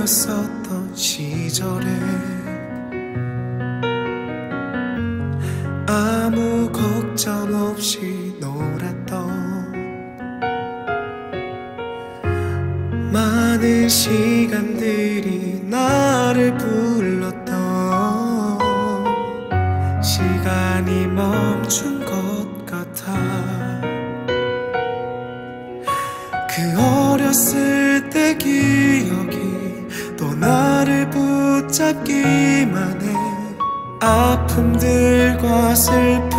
어렸었던 시절에 아무 걱정 없이 놀았던 많은 시 우리만의 아픔들과 슬픔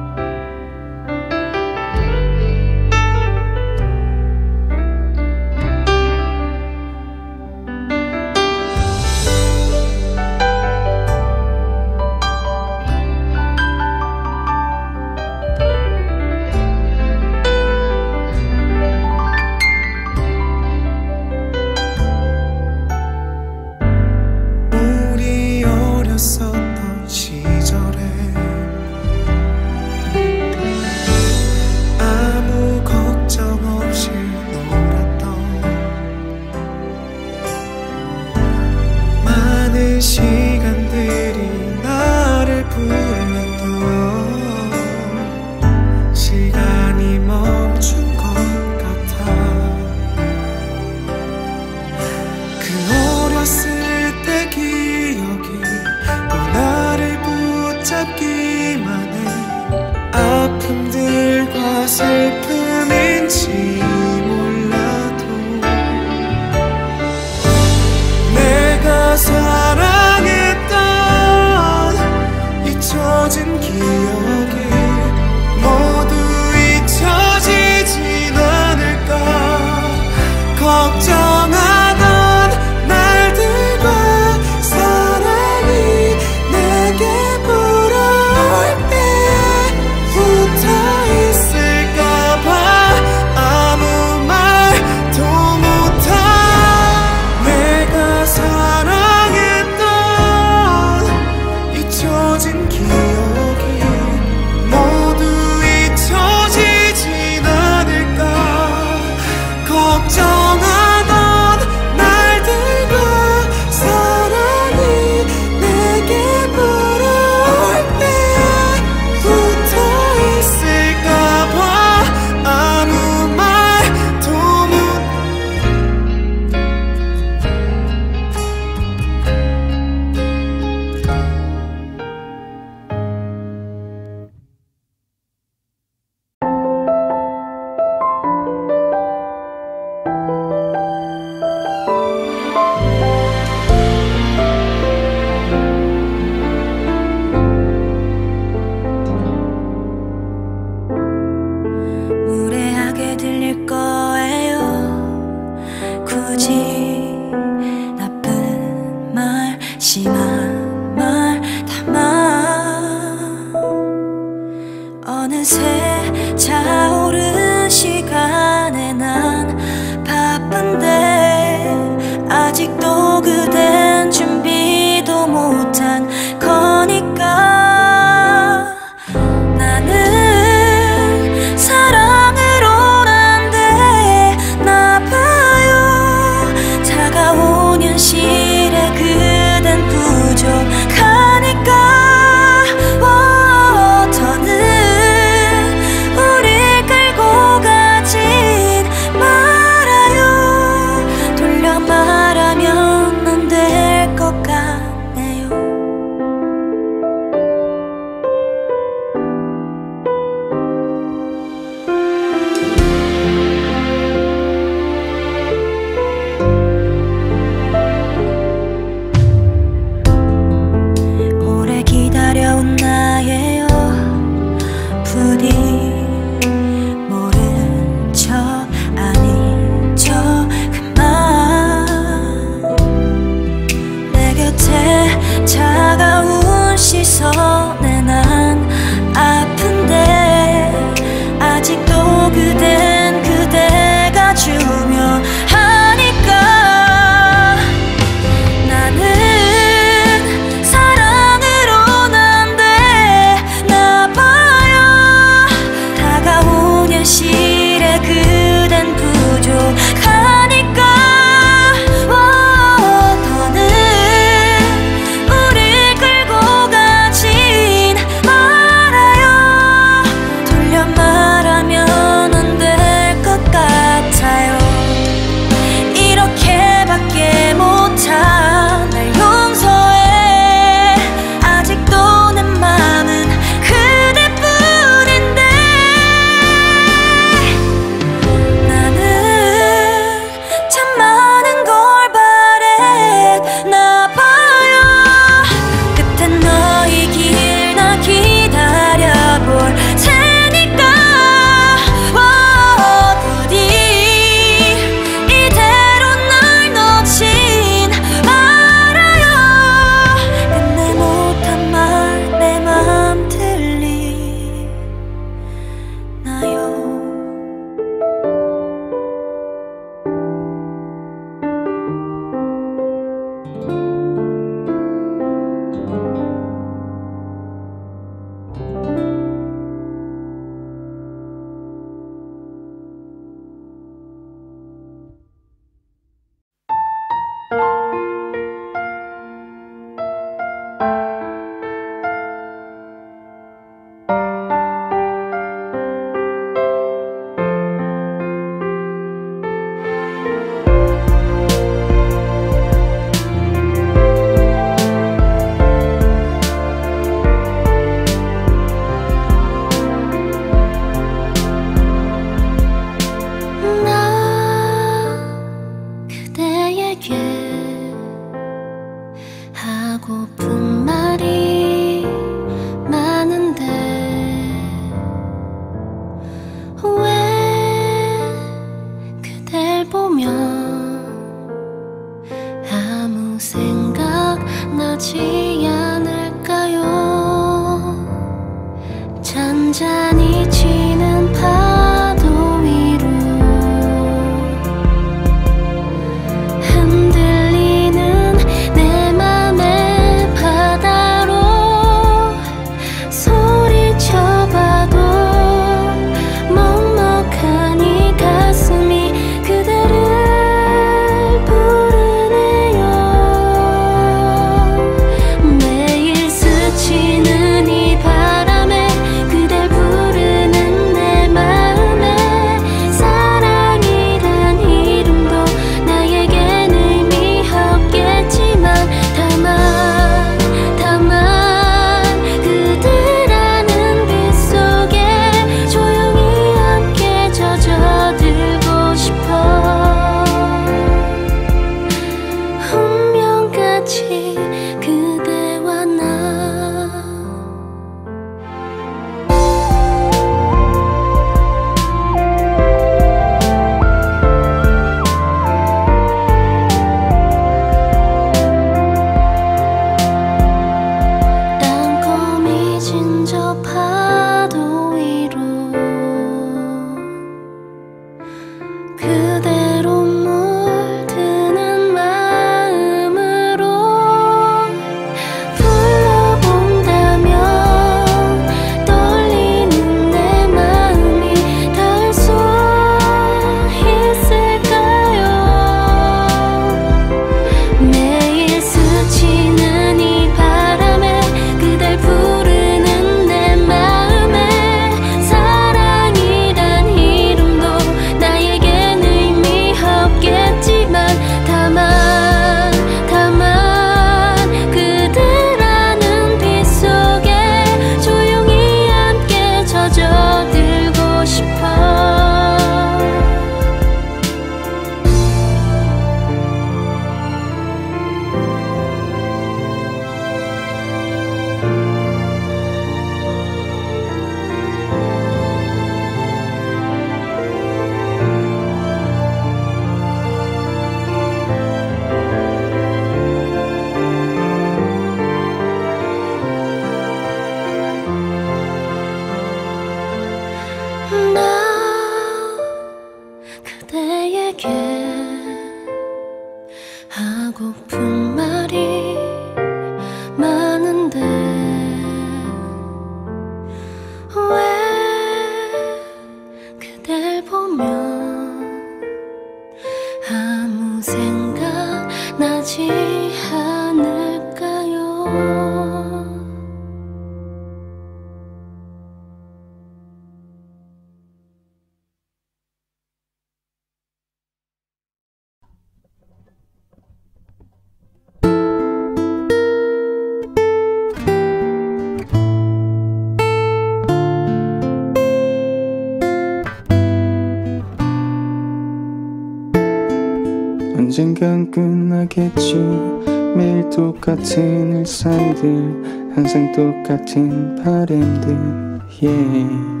항상 똑같은 바램들 yeah.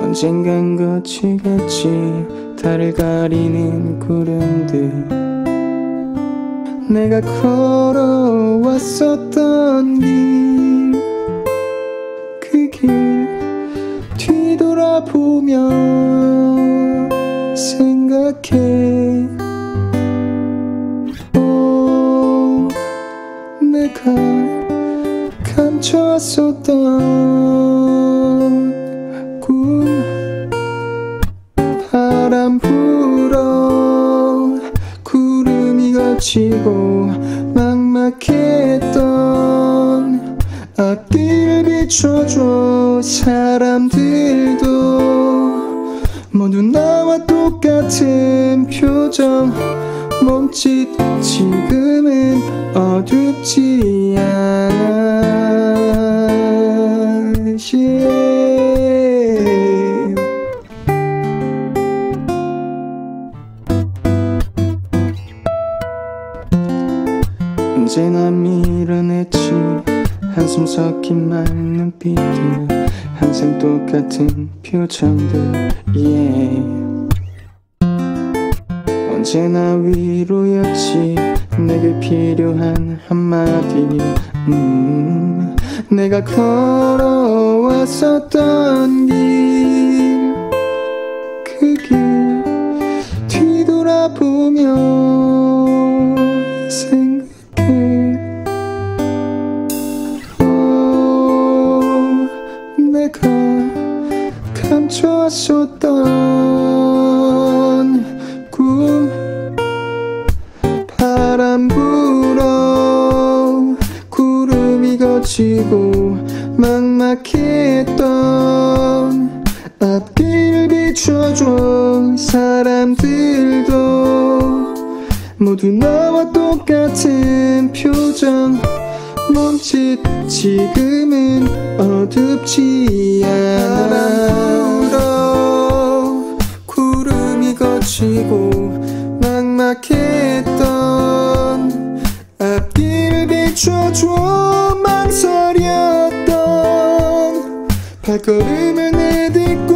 언젠간 거치겠지 달을 가리는 구름들 내가 걸어왔었던 길 못했던 앞뒤를 비춰줘 망설였던 발걸음을 내딛고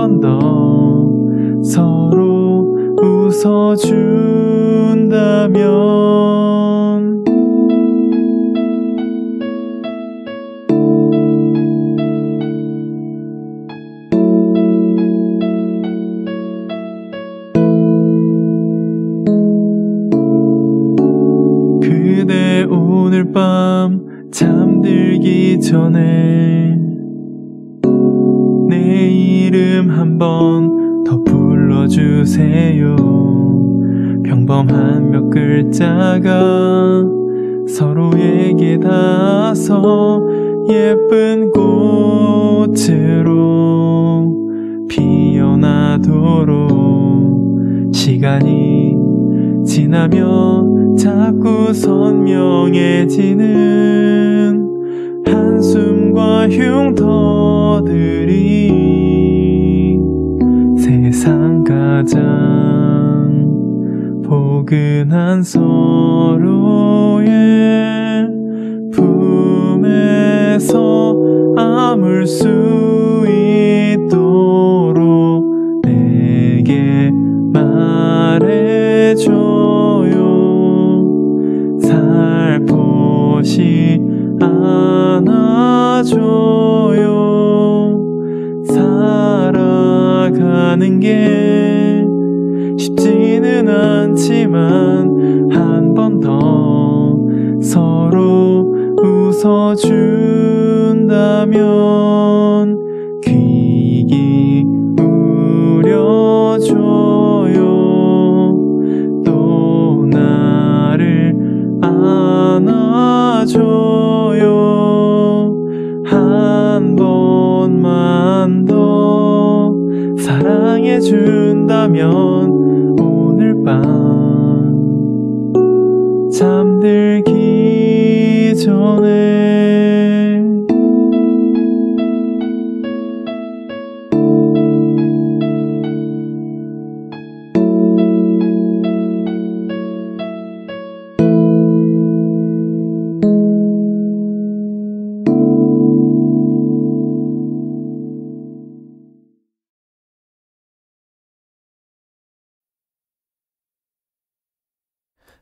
번 더 서로 웃어준다면 지나며 자꾸 선명해지는 한숨과 흉터들이 세상 가장 포근한 서로의 품에서 아물 수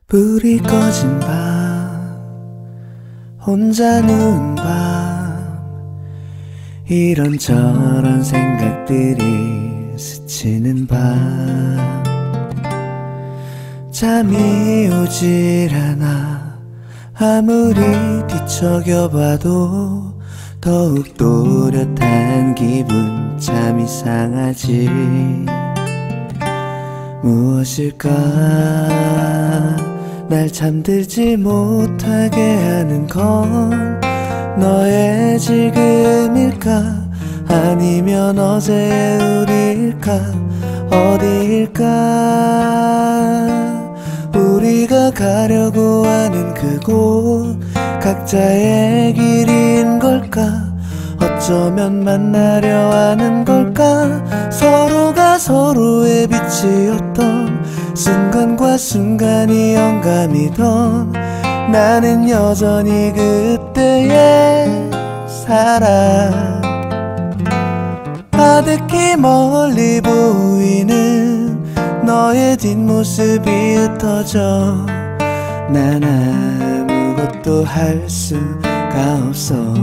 불이 꺼진 밤 혼자 누운 밤 이런저런 생각들이 스치는 밤. 잠이 오질 않아 아무리 뒤척여봐도 더욱 또렷한 기분 참 이상하지. 무엇일까 날 잠들지 못하게 하는 건 너의 지금일까? 아니면 어제의 우리일까? 어디일까? 우리가 가려고 하는 그곳 각자의 길인 걸까? 어쩌면 만나려 하는 걸까? 서로가 서로의 빛이었던 순간과 순간이 영감이던 나는 여전히 그때의 사람 아득히 멀리 보이는 너의 뒷모습이 흩어져 난 아무것도 할 수가 없어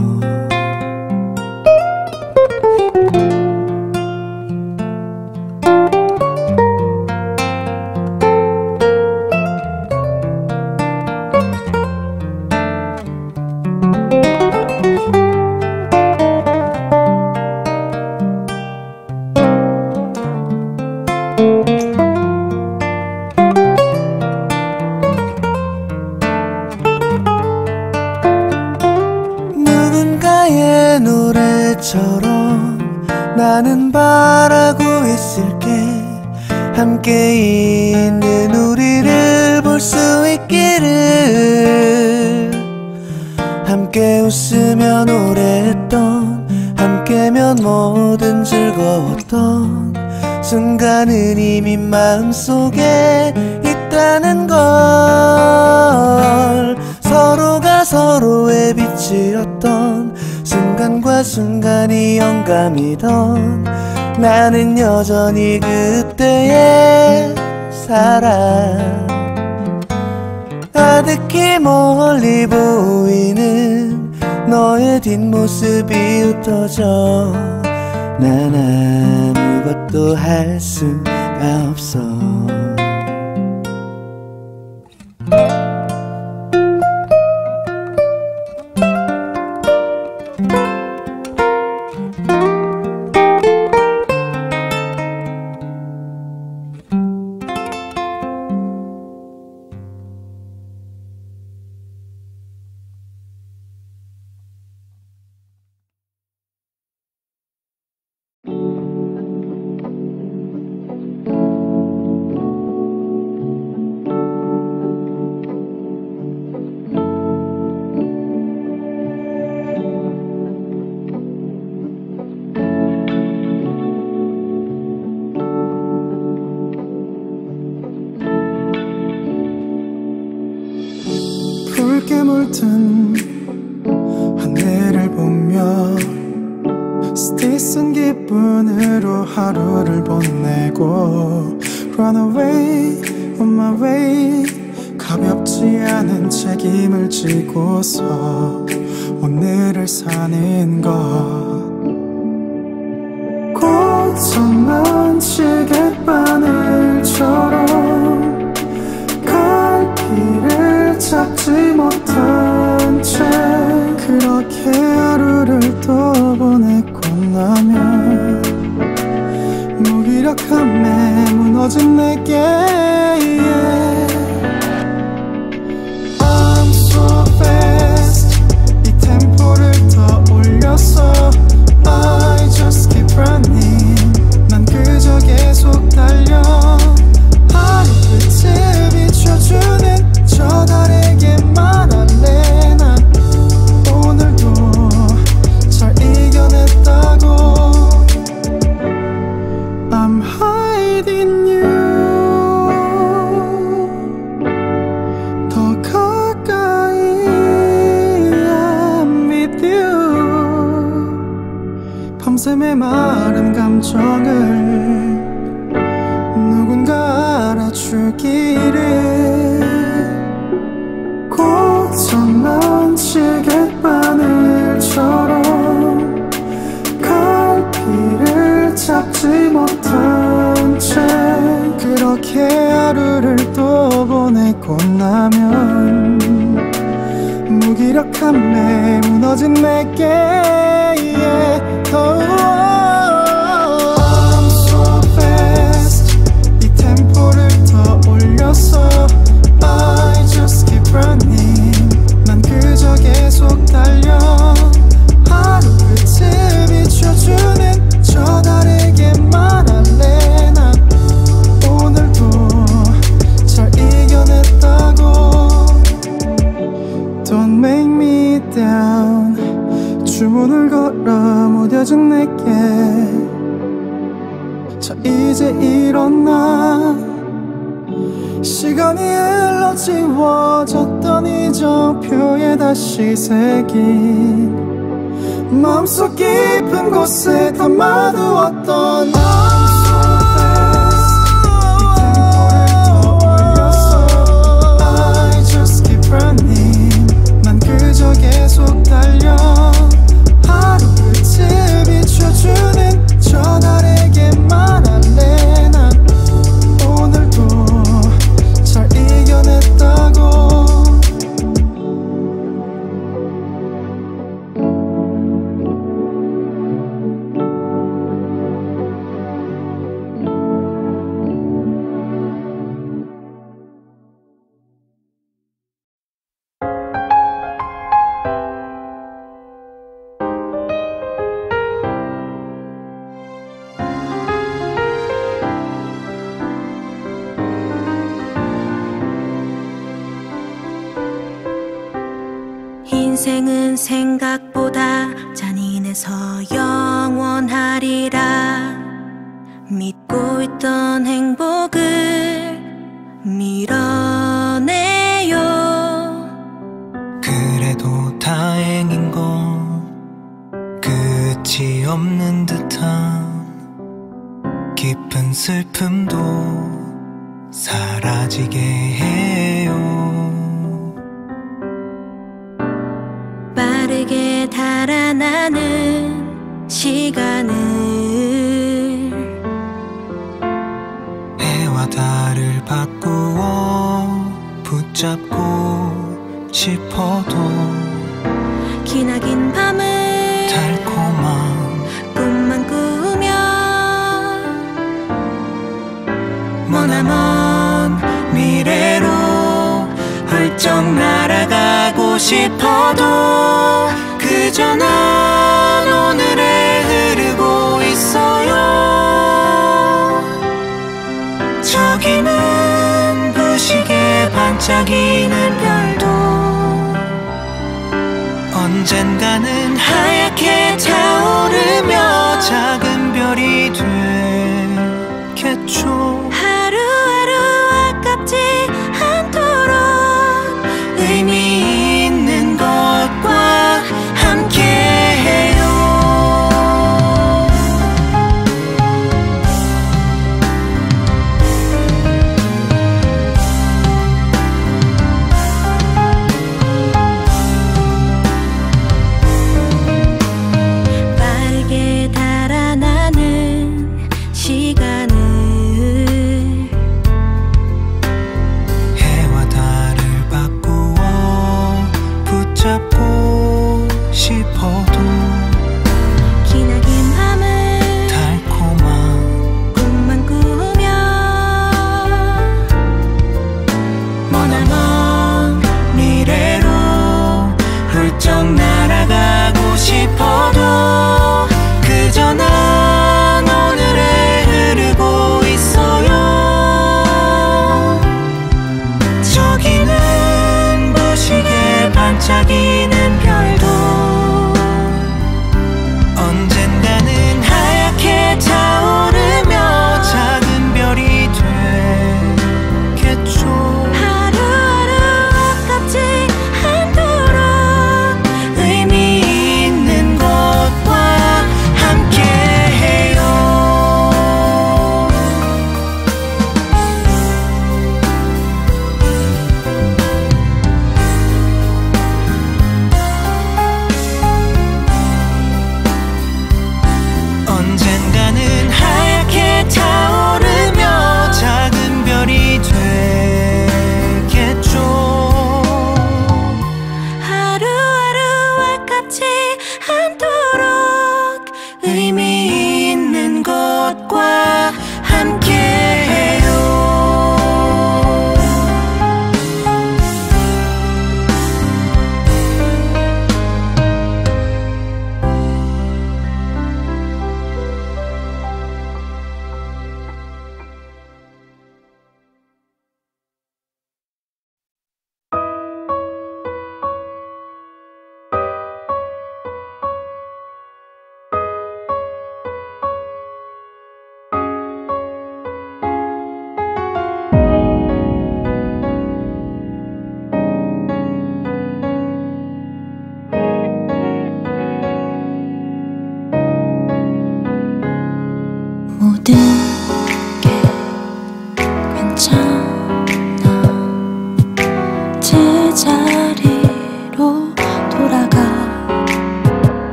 무기력함에 무너진 내게 yeah. 거짓 내게 정표에 다시 새긴 마음속 깊은 곳에 담아두었던 나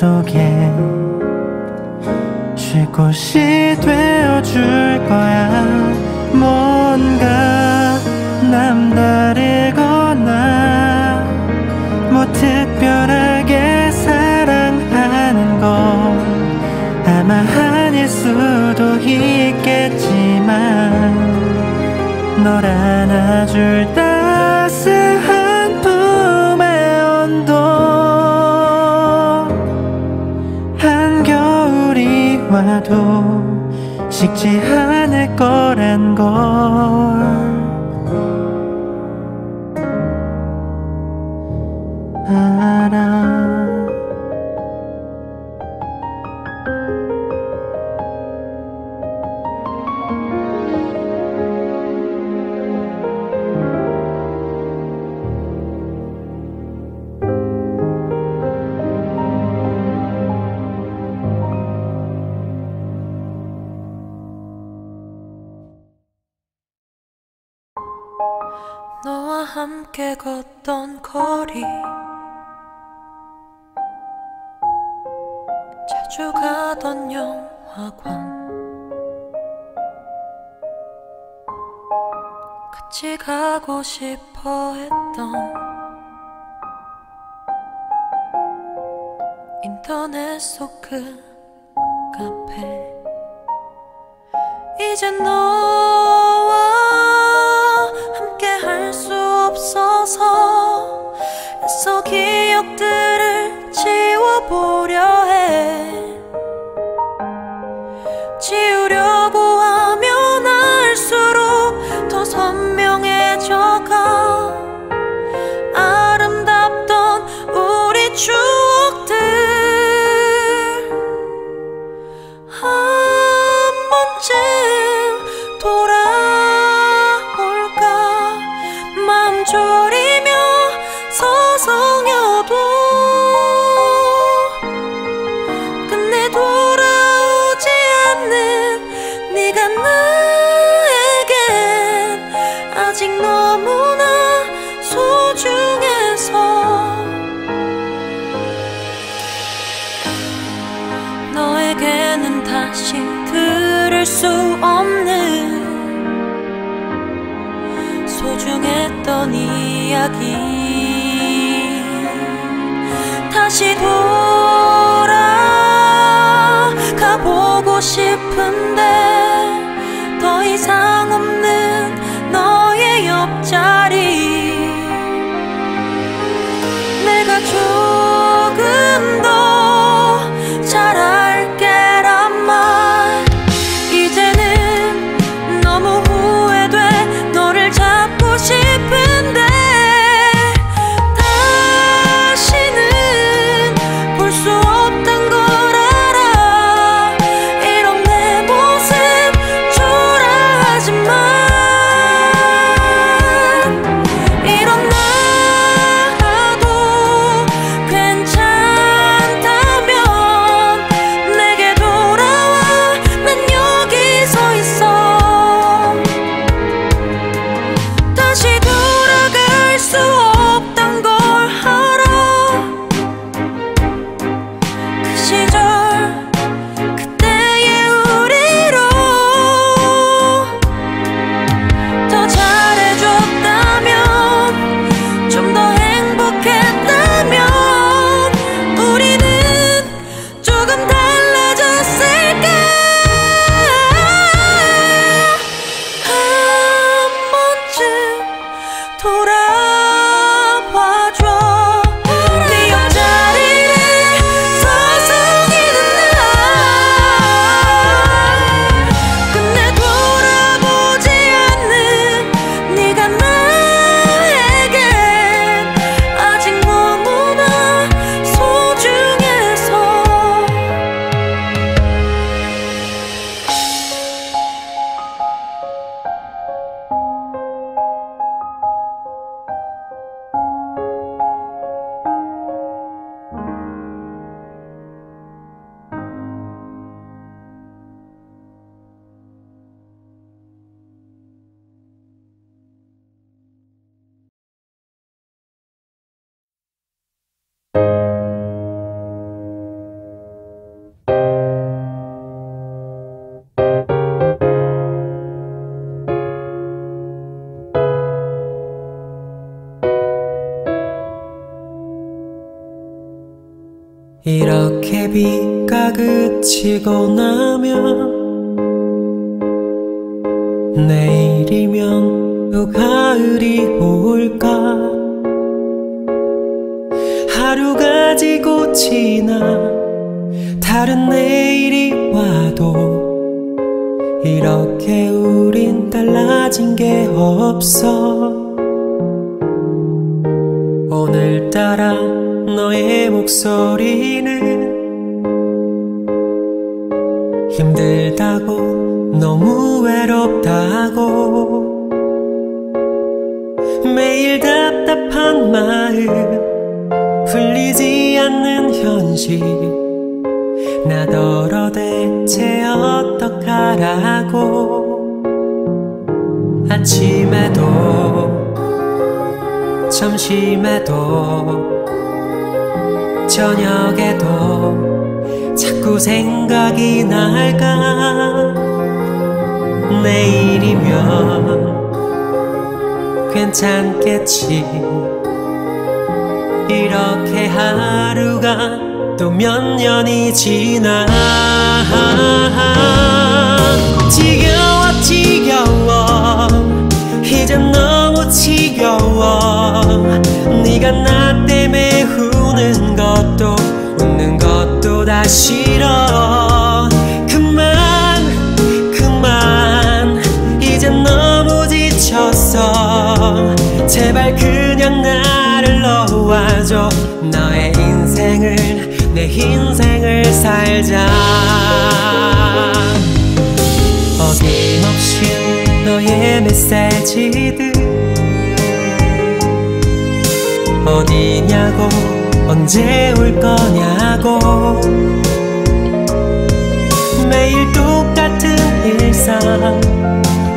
속에 쉴 곳이 되어줄 거야. 뭔가 남다르거나 뭐 특별하게 사랑하는 건 아마 아닐 수도 있겠지만 널 안아줄 때 하나도 식지 않을 거란 걸. 낯선 영화관? 같이 가고 싶어 했던 인터넷 속 그 카페. 이제 너와 함께 할 수 없어서 애써 기억들을 지워보려 지우려고 하면 할수록 더 선명해져. 이야기. 다시 돌아가 보고 싶은데 더 이상 없는 너의 옆자리. 지고 나면 내일이면 또 가을이 올까? 하루가 지고 지나 다른 내일이 와도 이렇게 우린 달라진 게 없어. 오늘따라 너의 목소리 아침에도 점심에도 저녁에도 자꾸 생각이 날까? 내일이면 괜찮겠지. 이렇게 하루가 또 몇 년이 지나? 지금 이젠 너무 지겨워. 네가 나 때문에 우는 것도 웃는 것도 다 싫어. 그만 그만. 이젠 너무 지쳤어 제발 그냥 나를 놓아줘. 너의 인생을 내 인생을 살자. 어김없이 너의 메시지들. 어디냐고 언제 올 거냐고. 매일 똑같은 일상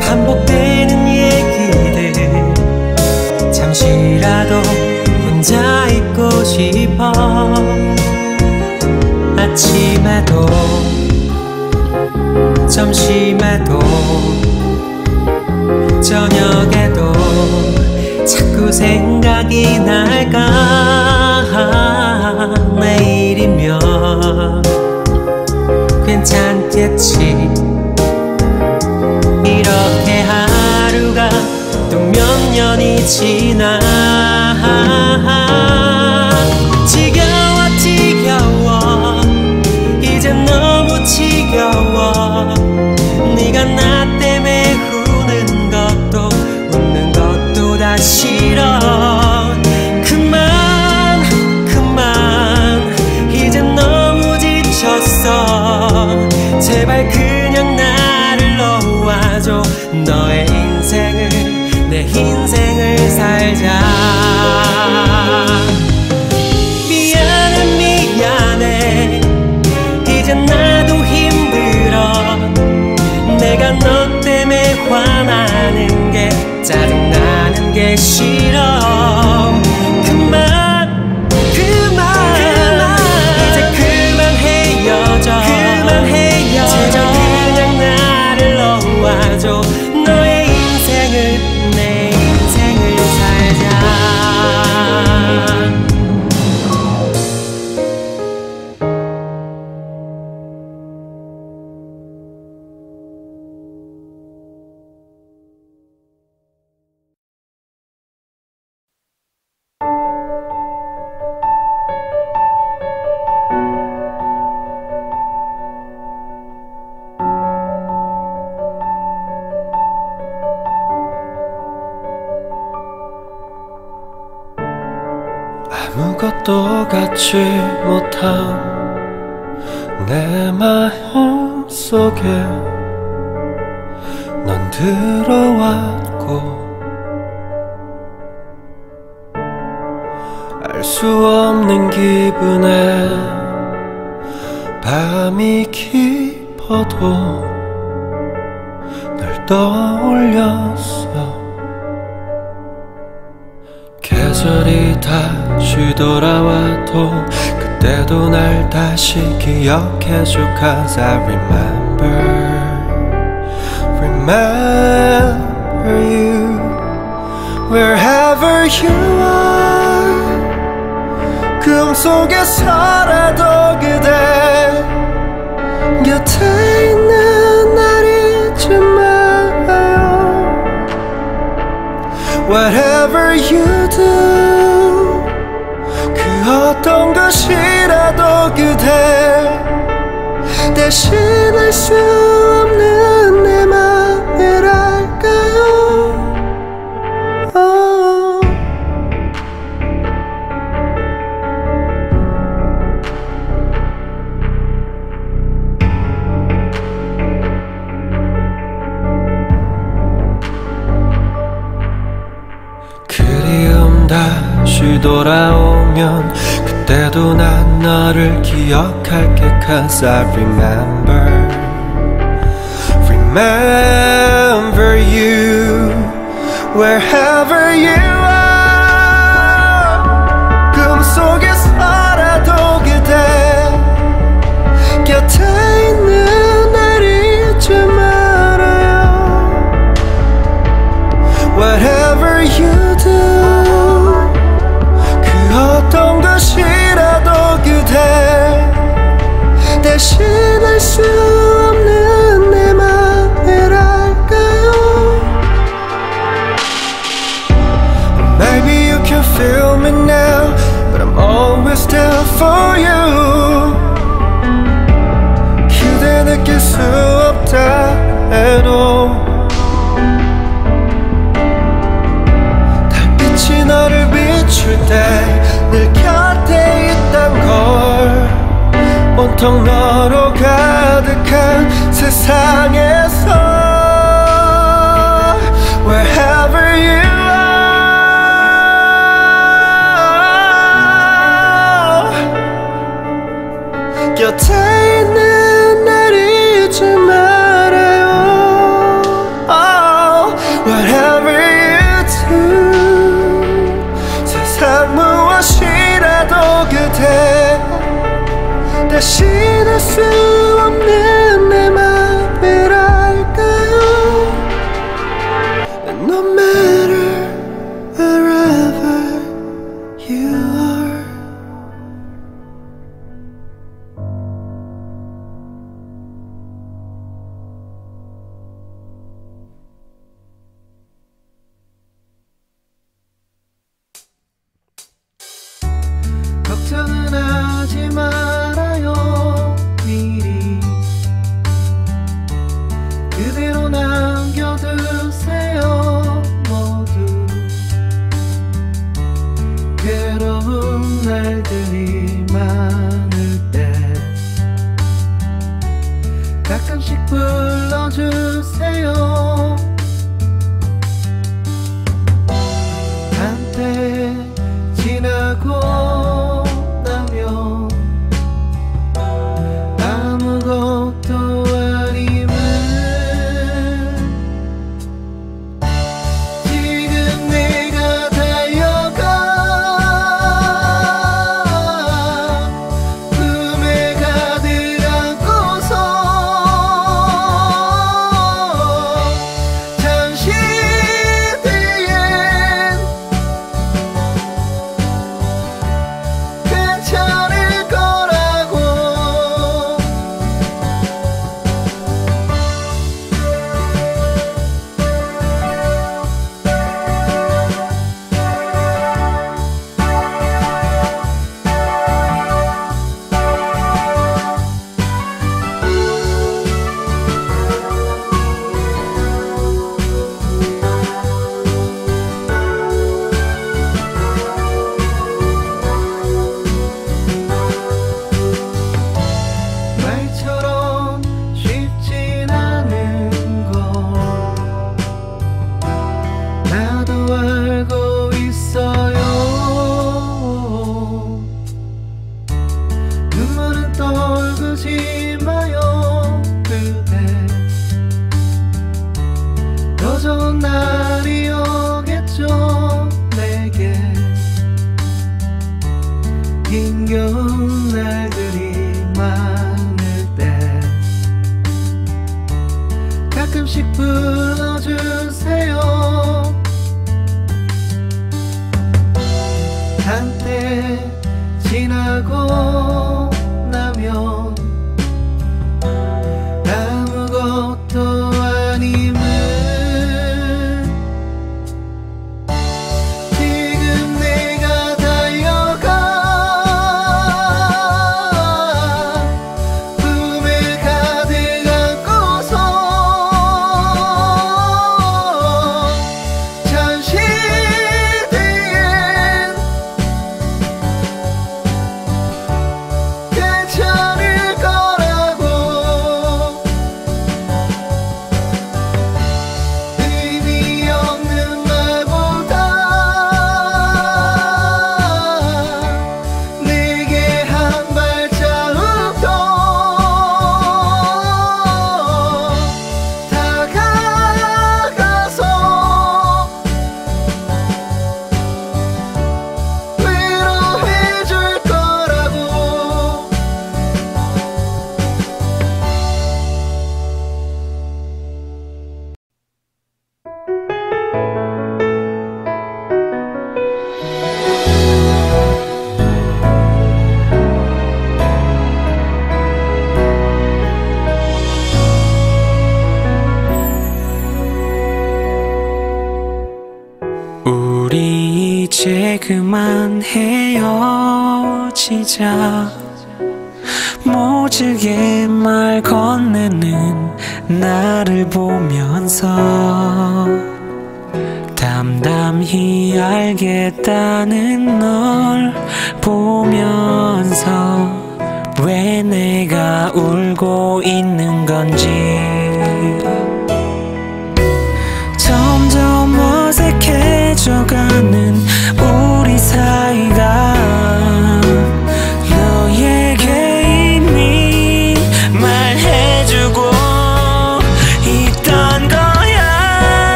반복되는 얘기들. 잠시라도 혼자 있고 싶어. 아침에도 점심에도 저녁에도 자꾸 생각이 날까? 내일이면 괜찮겠지? 이렇게 하루가 또 몇 년이 지나 neste 갖지 못한 내 마음 속에 넌 들어왔고 알 수 없는 기분에 밤이 깊어도 널 떠올렸어. 계절이 다시 돌아와도 그때도 날 다시 기억해줘 Cause I remember Remember you Wherever you are 꿈속에서라도 그대 곁에 있는 날 잊지 마요 Whatever you do 그 어떤 것이라도 그대 대신할 수 없는 내 맘이랄까요 oh. 그리움 다시 돌아오면 그때도 난 너를 기억할게 Cause I remember Remember you Wherever you are 꿈속에서라도 그대 곁에 있는 날 잊지 말아요 Whatever 배신할 수 없는 내 맘이랄까요 Maybe you can feel me now But I'm always there for you 기대 느낄 수 없다 해도 달빛이 너를 비출 때 늘 곁에 있단 걸 온통 너로 가득한 세상에서 wherever you are. Your time.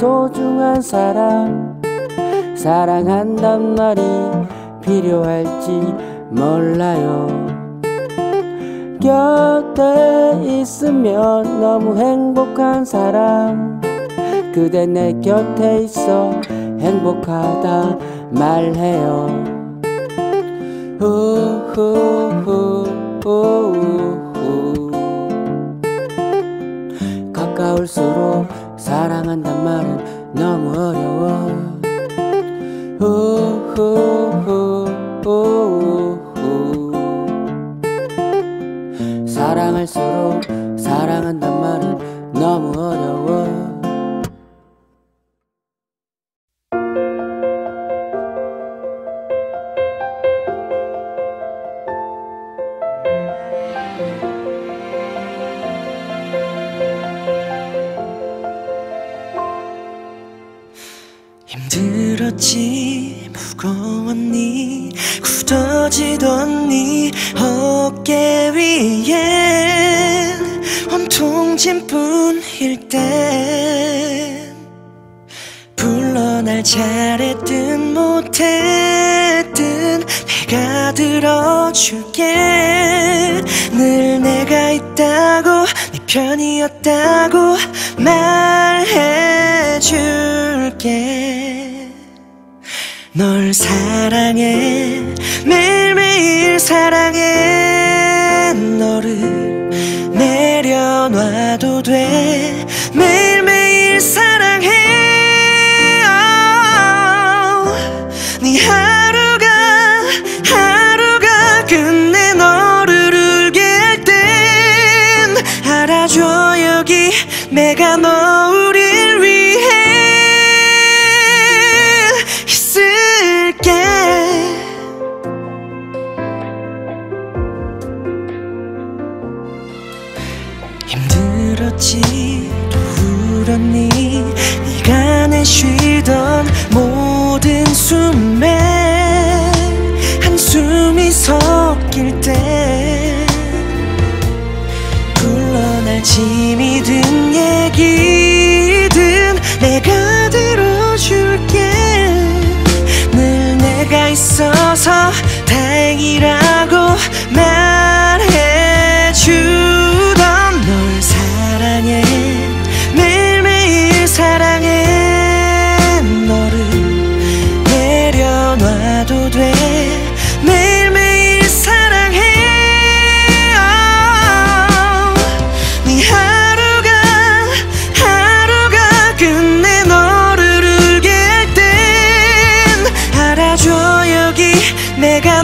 소중한 사랑. 사랑한단 말이 필요할지 몰라요. 곁에 있으면 너무 행복한 사람. 그대 내 곁에 있어 행복하다 말해요. 후후후후후. 가까울수록 사랑한단 말은 너무 어려워. 오호호호호 사랑할수록 사랑한단 말은 너무 어려워. 내가 너 사랑이라고 말해주던 널 사랑해. 매일매일 사랑해. 너를 내려놔도 돼. 매일매일 사랑해. oh, 네 하루가 하루가 끝내 너를 울게 된. 알아줘 여기 내가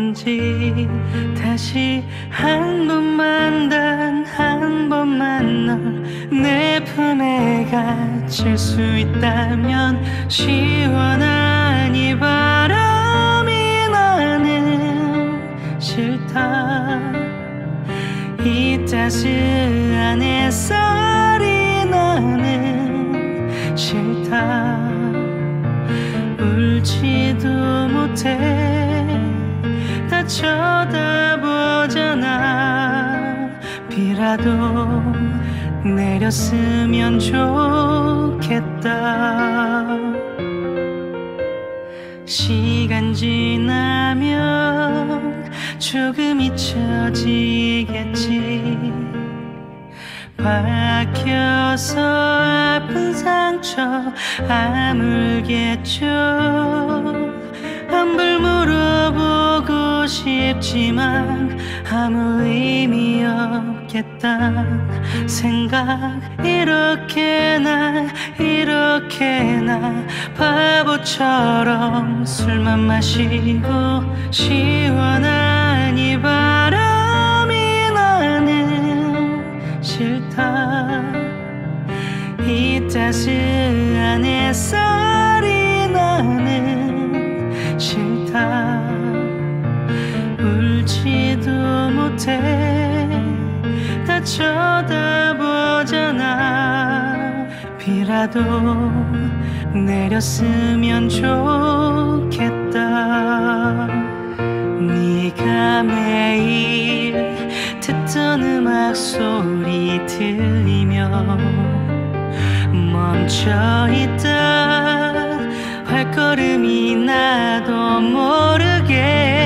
건지 다시 한 번만 단 한 번만 널 내 품에 갇힐 수 있다면 시원한 이 바람이 나는 싫다. 이 따스한 햇살이 나는 싫다. 울지도 못해 다 쳐다보잖아. 비라도 내렸으면 좋겠다. 시간 지나면 조금 잊혀지겠지. 박혀서 아픈 상처 아물겠죠. 한불 물어보고 싶지만 아무 의미 없겠다. 생각 이렇게 나 이렇게 나. 바보처럼 술만 마시고 시원한 이 바람이 나는 싫다. 이 따스한 햇살이 나는 싫다 울지도 못해 다 쳐다보잖아. 비라도 내렸으면 좋겠다. 네가 매일 듣던 음악 소리 들리며 멈춰있던 발걸음이 나도 모르게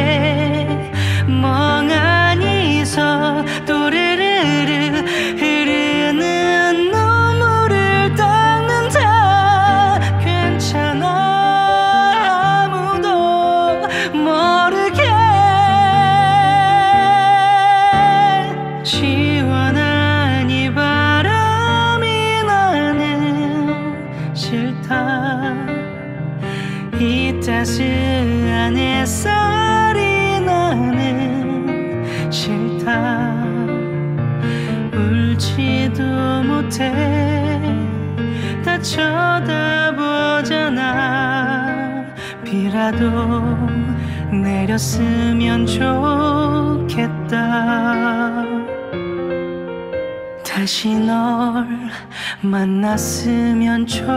비라도 내렸으면 좋겠다 다시 널 만났으면 좋겠다.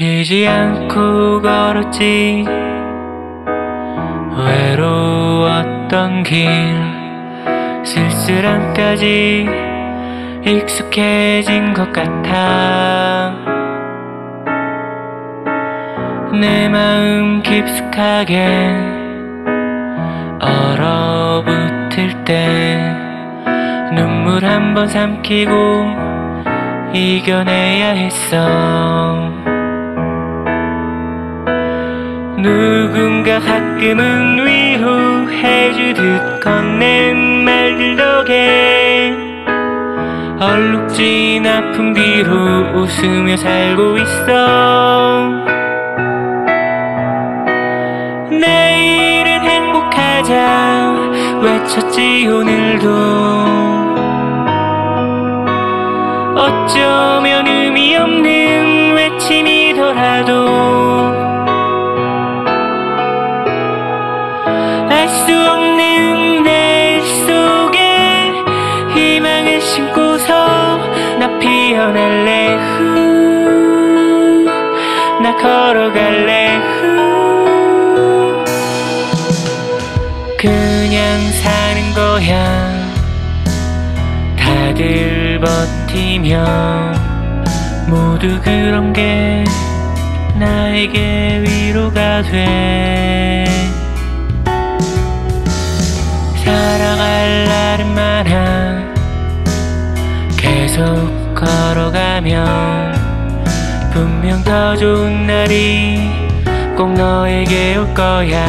쉬지 않고 걸었지. 외로웠던 길 쓸쓸함까지 익숙해진 것 같아. 내 마음 깊숙하게 얼어붙을 때 눈물 한 번 삼키고 이겨내야 했어 누군가 가끔은 위로해주듯 건넨 말들 덕에 얼룩진 아픔 뒤로 웃으며 살고 있어. 내일은 행복하자. 외쳤지 오늘도. 어쩌면 의미 없는 외침이더라도 버티며 모두 그런 게 나에게 위로가 돼. 사랑할 날은 많아. 계속 걸어가면 분명 더 좋은 날이 꼭 너에게 올 거야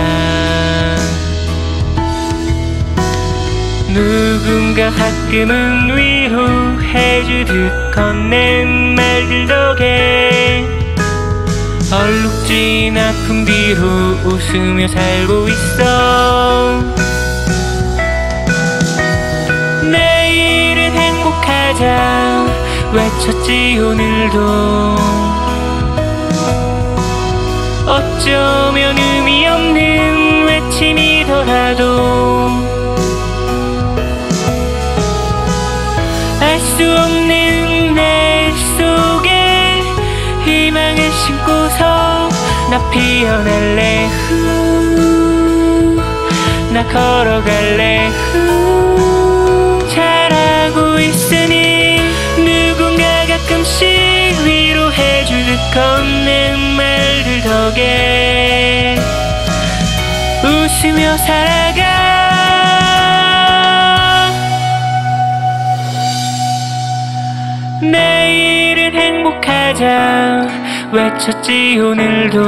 누군가 가끔은 위로해주듯 건넨 말들 덕에 얼룩진 아픔 뒤로 웃으며 살고 있어. 내일은 행복하자. 외쳤지 오늘도. 어쩌면 의미 없는 외침이더라도 수 없는 내 속에 희망을 심고서 나 피어날래. 후, 나 걸어갈래. 후. 잘하고 있으니 누군가 가끔씩 위로해주듯 건넨 말들 덕에 웃으며 살아가 행복하자 외쳤지 오늘도.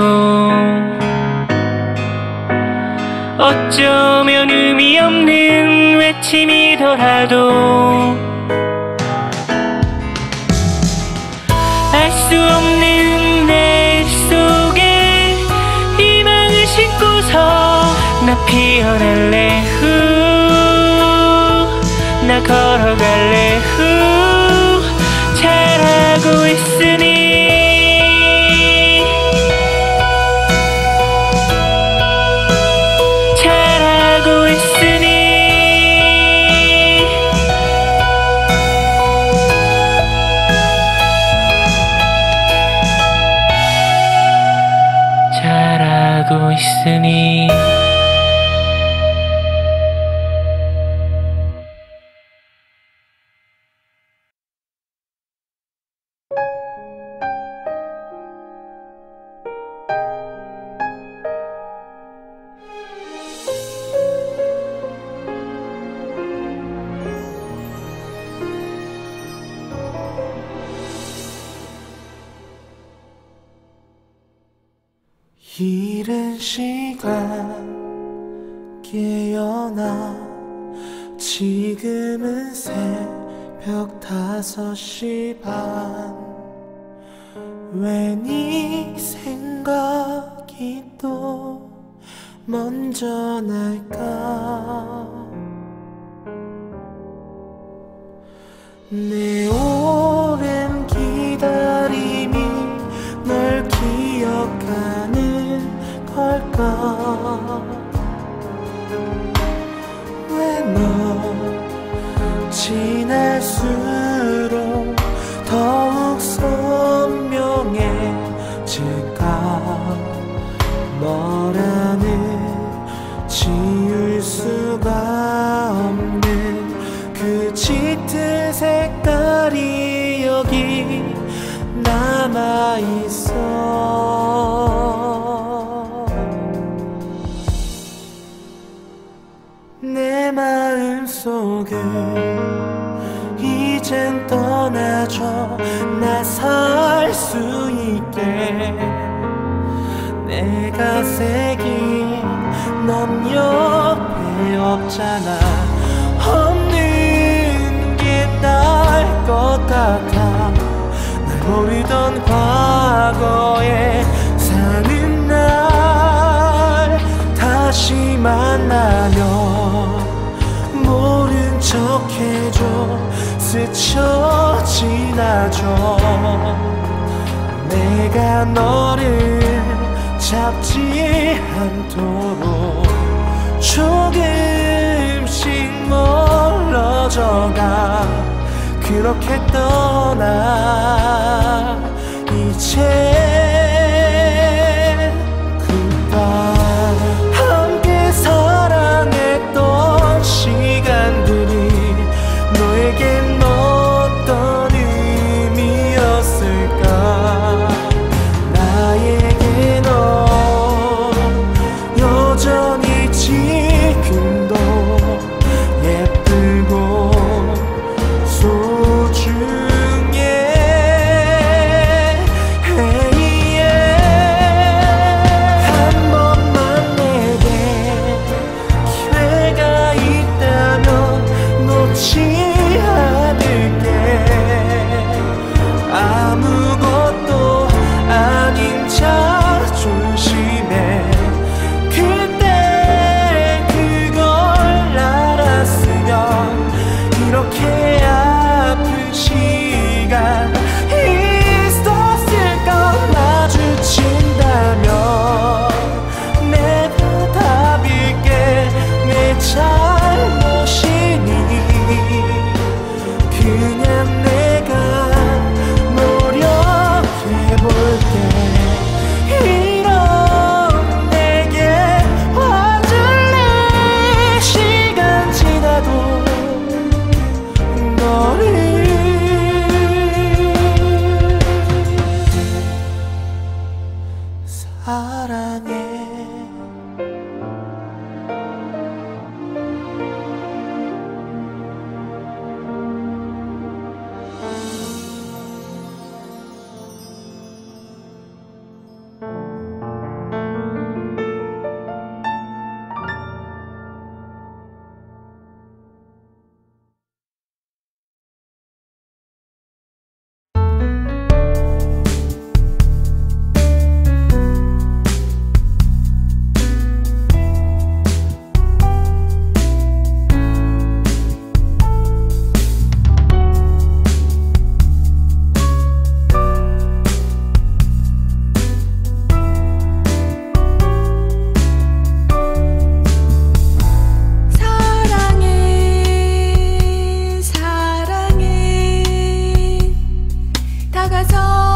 어쩌면 의미 없는 외침이더라도 알 수 없는 내 속에 희망을 심고서 나 피어날래 후, 나 걸어갈래 시 반. 왠이 생각이 또 먼저 날까? 내 안아줘. 나 살 수 있게. 내가 새긴 넌 옆에 없잖아. 없는 게 나을 것 같아. 날 모르던 과거에 사는 날 다시 만나면 모른 척 해줘. 스쳐 지나줘. 내가 너를 잡지 않도록 조금씩 멀어져가. 그렇게 떠나 이제 तथा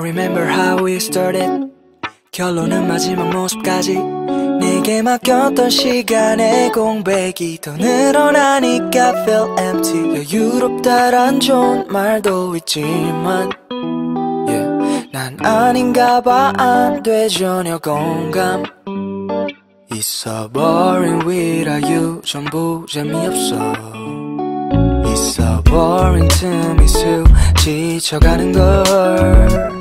Remember how we started. 결론은 마지막 모습까지. 내게 맡겼던 시간의 공백이 더 늘어나니까 feel empty. 여유롭다란 좋은 말도 있지만 yeah, 난 아닌가 봐 안 돼 전혀 공감. 있어 boring without you 전부 재미없어. 있어 boring to miss you 지쳐가는 걸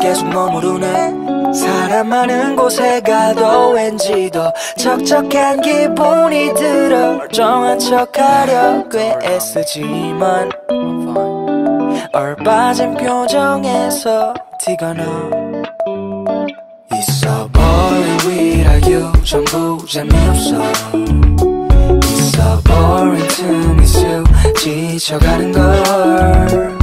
계속 머무르네. 사람 많은 곳에 가도 왠지 더 적적한 기분이 들어. 멀쩡한 척하려 꽤 애쓰지만. 얼빠진 표정에서 티가 나. 있어 boring without you. 전부 재미없어. 있어 boring to miss you. 지쳐가는 걸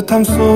따뜻함 속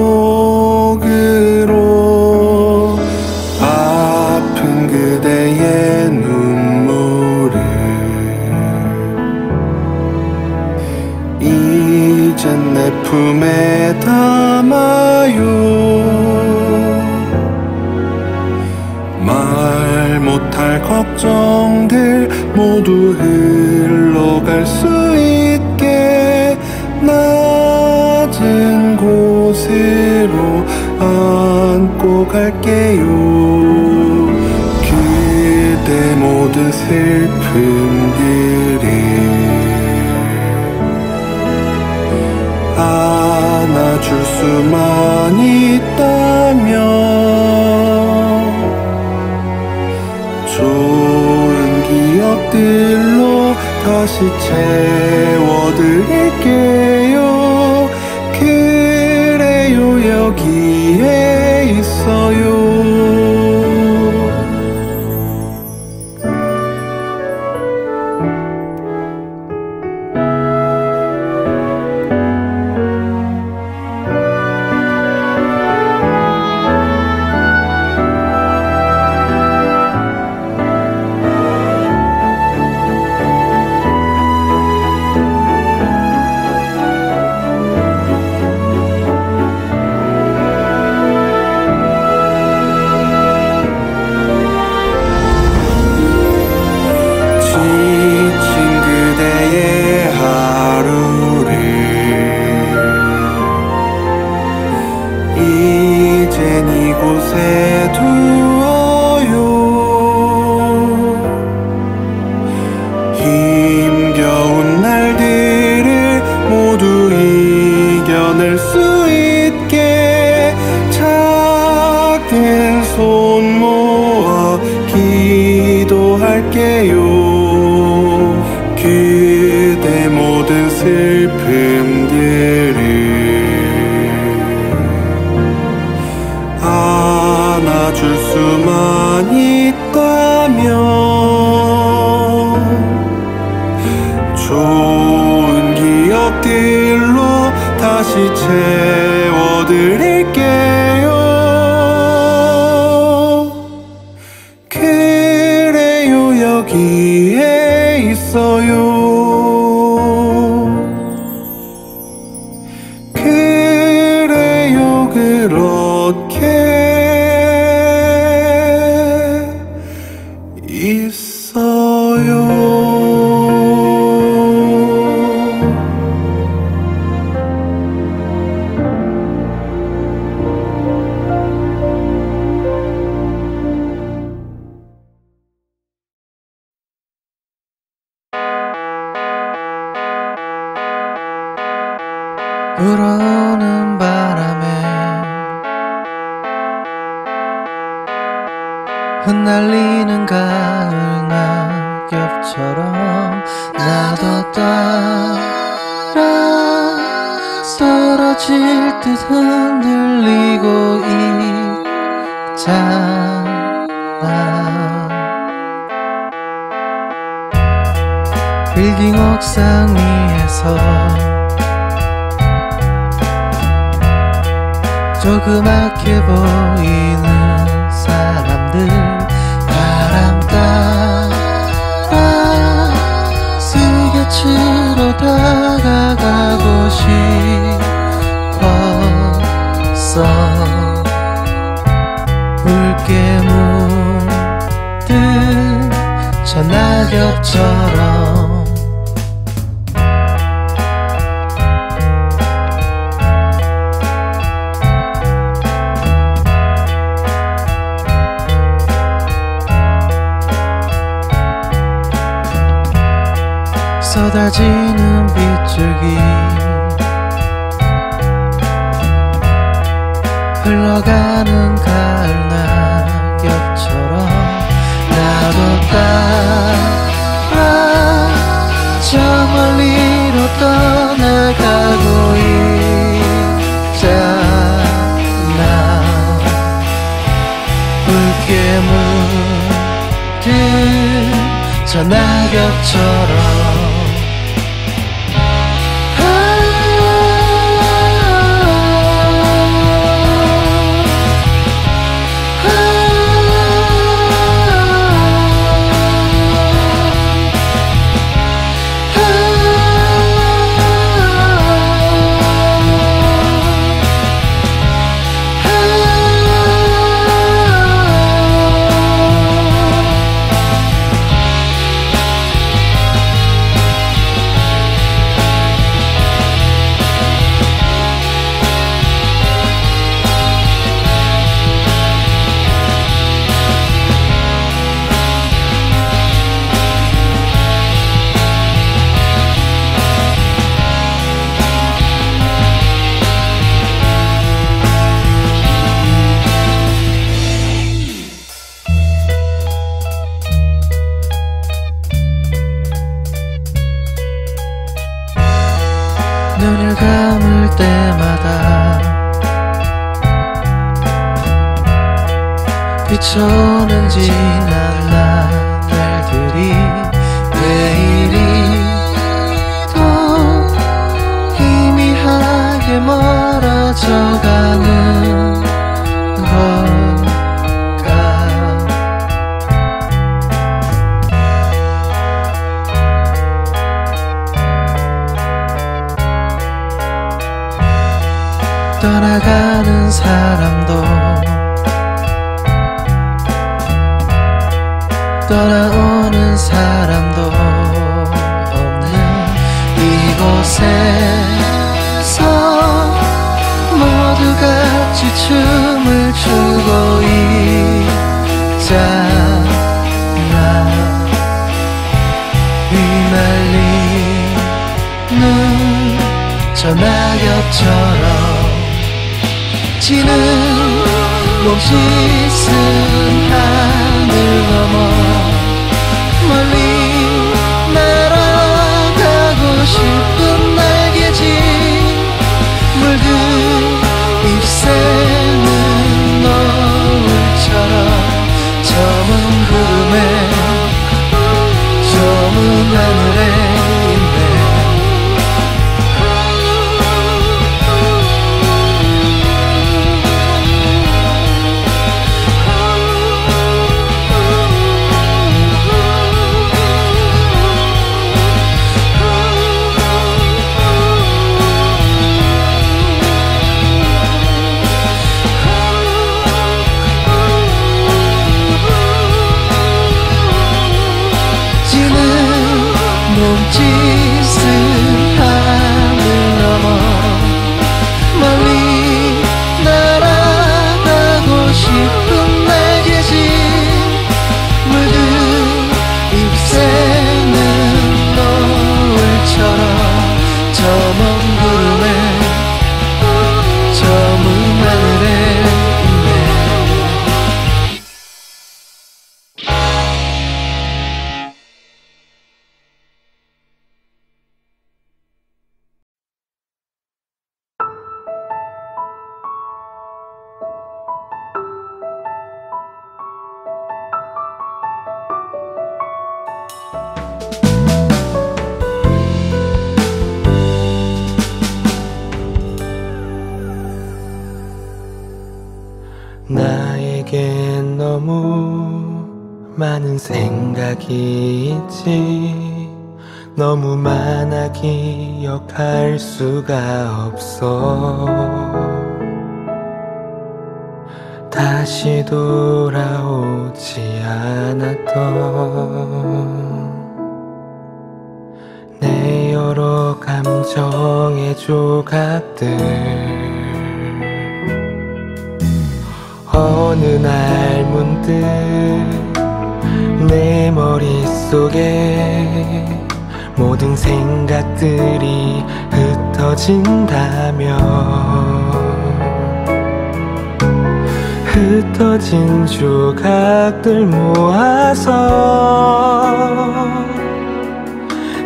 모아서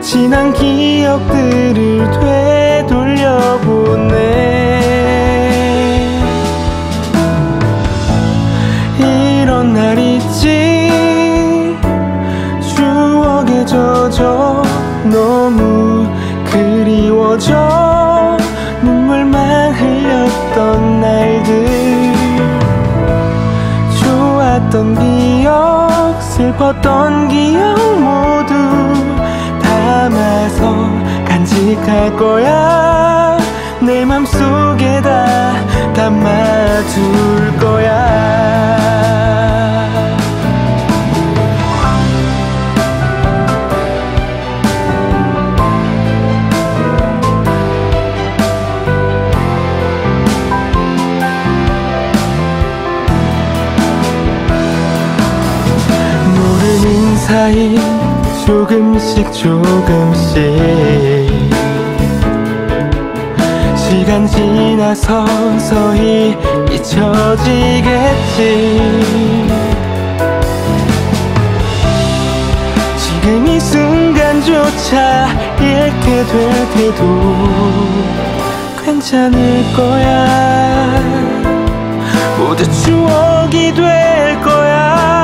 지난 기억들을 되돌려보네 이런 날있 슬펐던 기억 모두 담아서 간직할 거야. 내 맘속에다 담아둘 거야 사이 조금씩 조금씩 시간 지나서 서서히 잊혀지겠지. 지금 이 순간조차 잃게 될 때도 괜찮을 거야. 모두 추억이 될 거야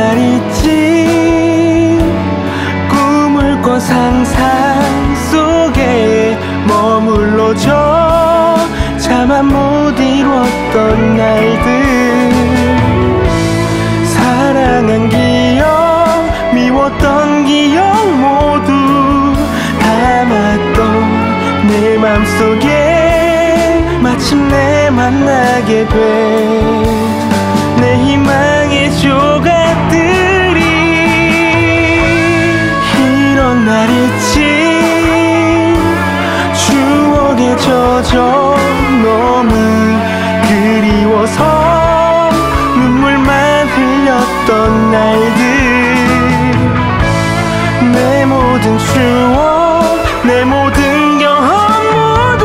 날 있지. 꿈을 꿔 상상 속에 머물러져 차마 못 이뤘던 날들. 사랑한 기억 미웠던 기억 모두 담았던 내 맘속에 마침내 만나게 돼. 내 희망 젖어 너무 그리워서 눈물만 흘렸던 날들. 내 모든 추억 내 모든 경험 모두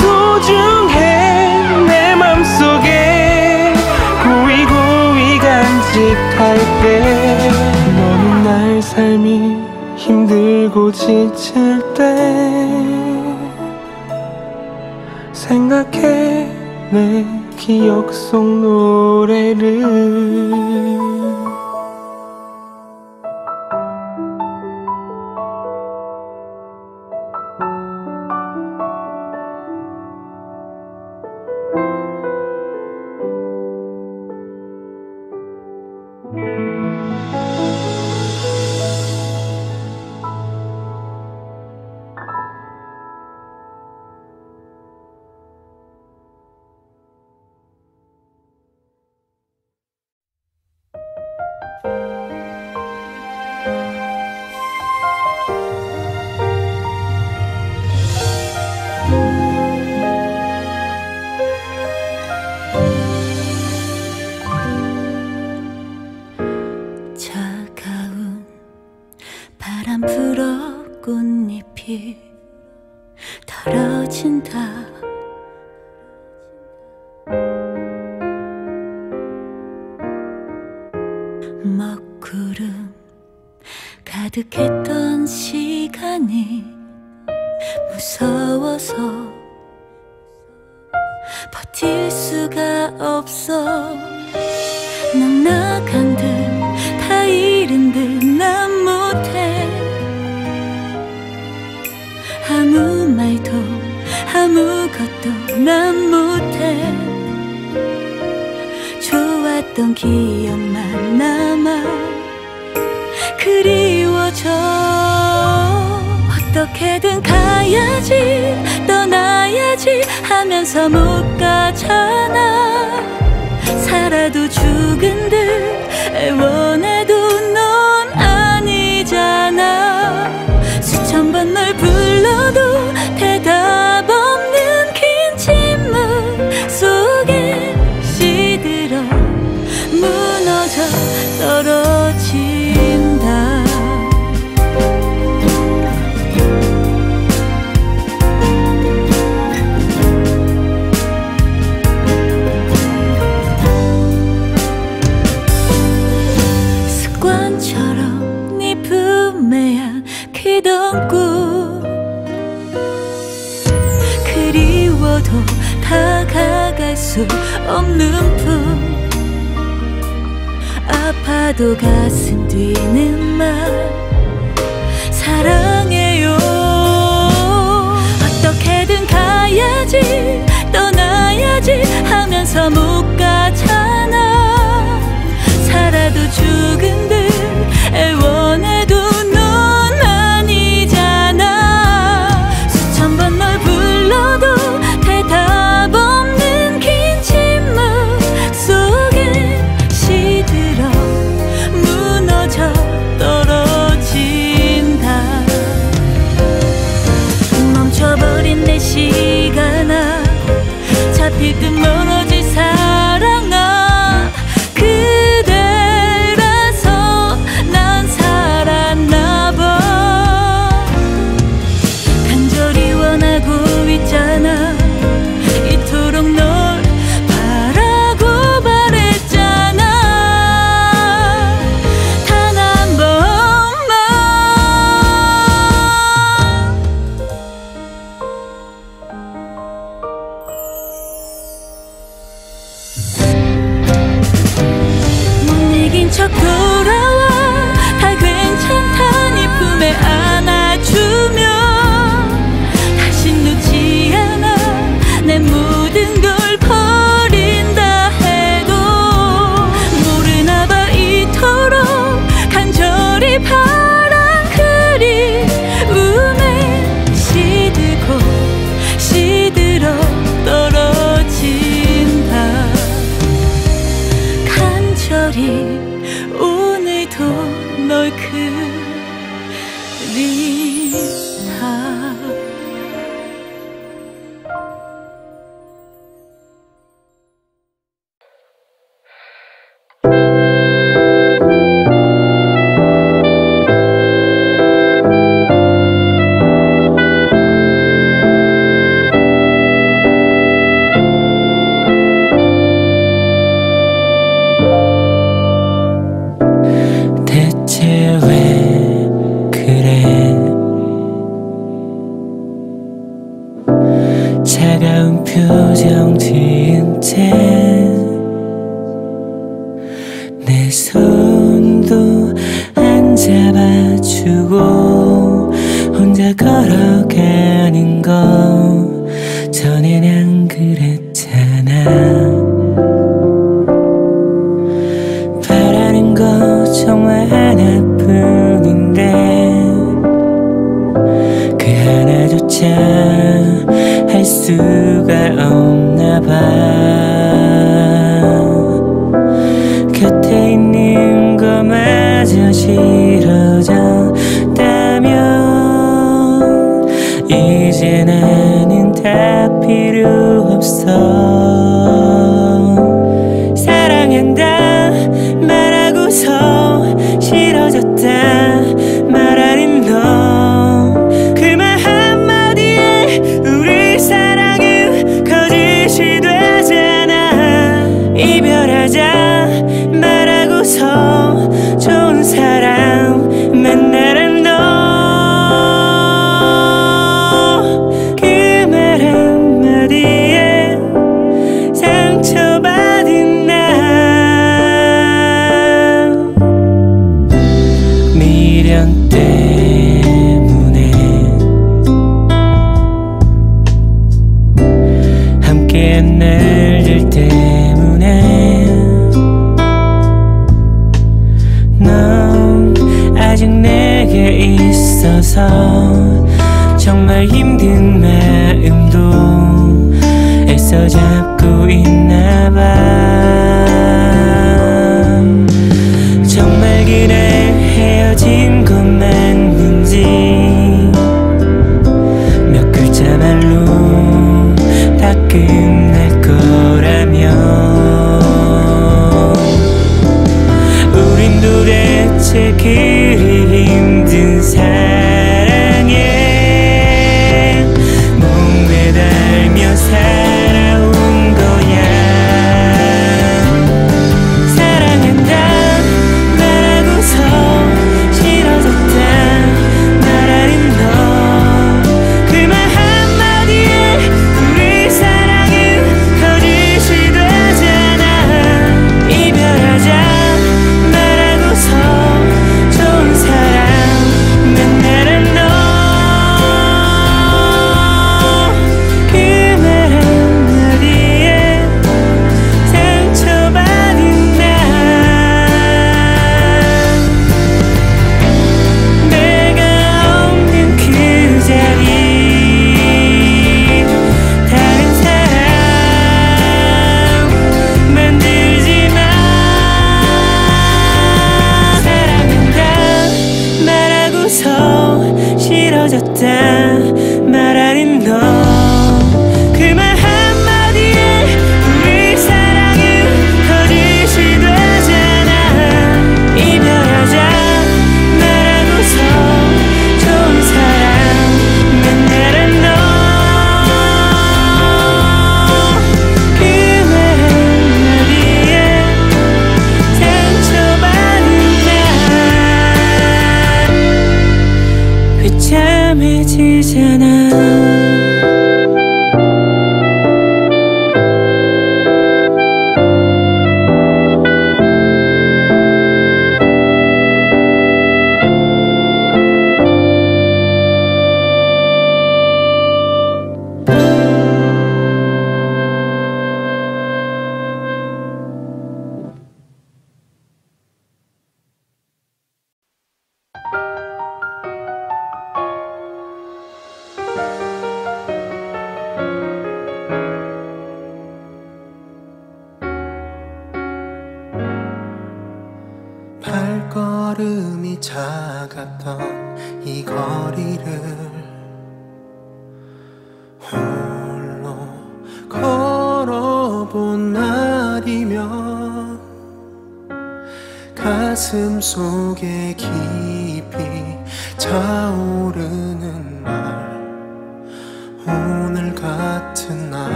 소중해. 내 맘속에 고이 고이 간직할게 너는 나의 삶이 힘들고 지칠 내 기억 속 노래를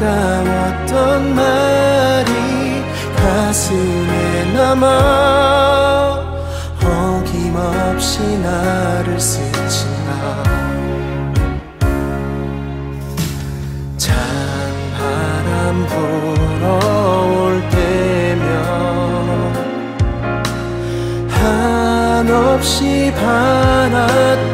차가웠던 말이 가슴에 남아 어김없이 나를 스친다 찬 바람 불어올 때면 한없이 반았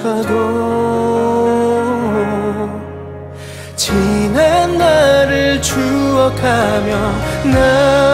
조차도 지난 날을 추억하며 나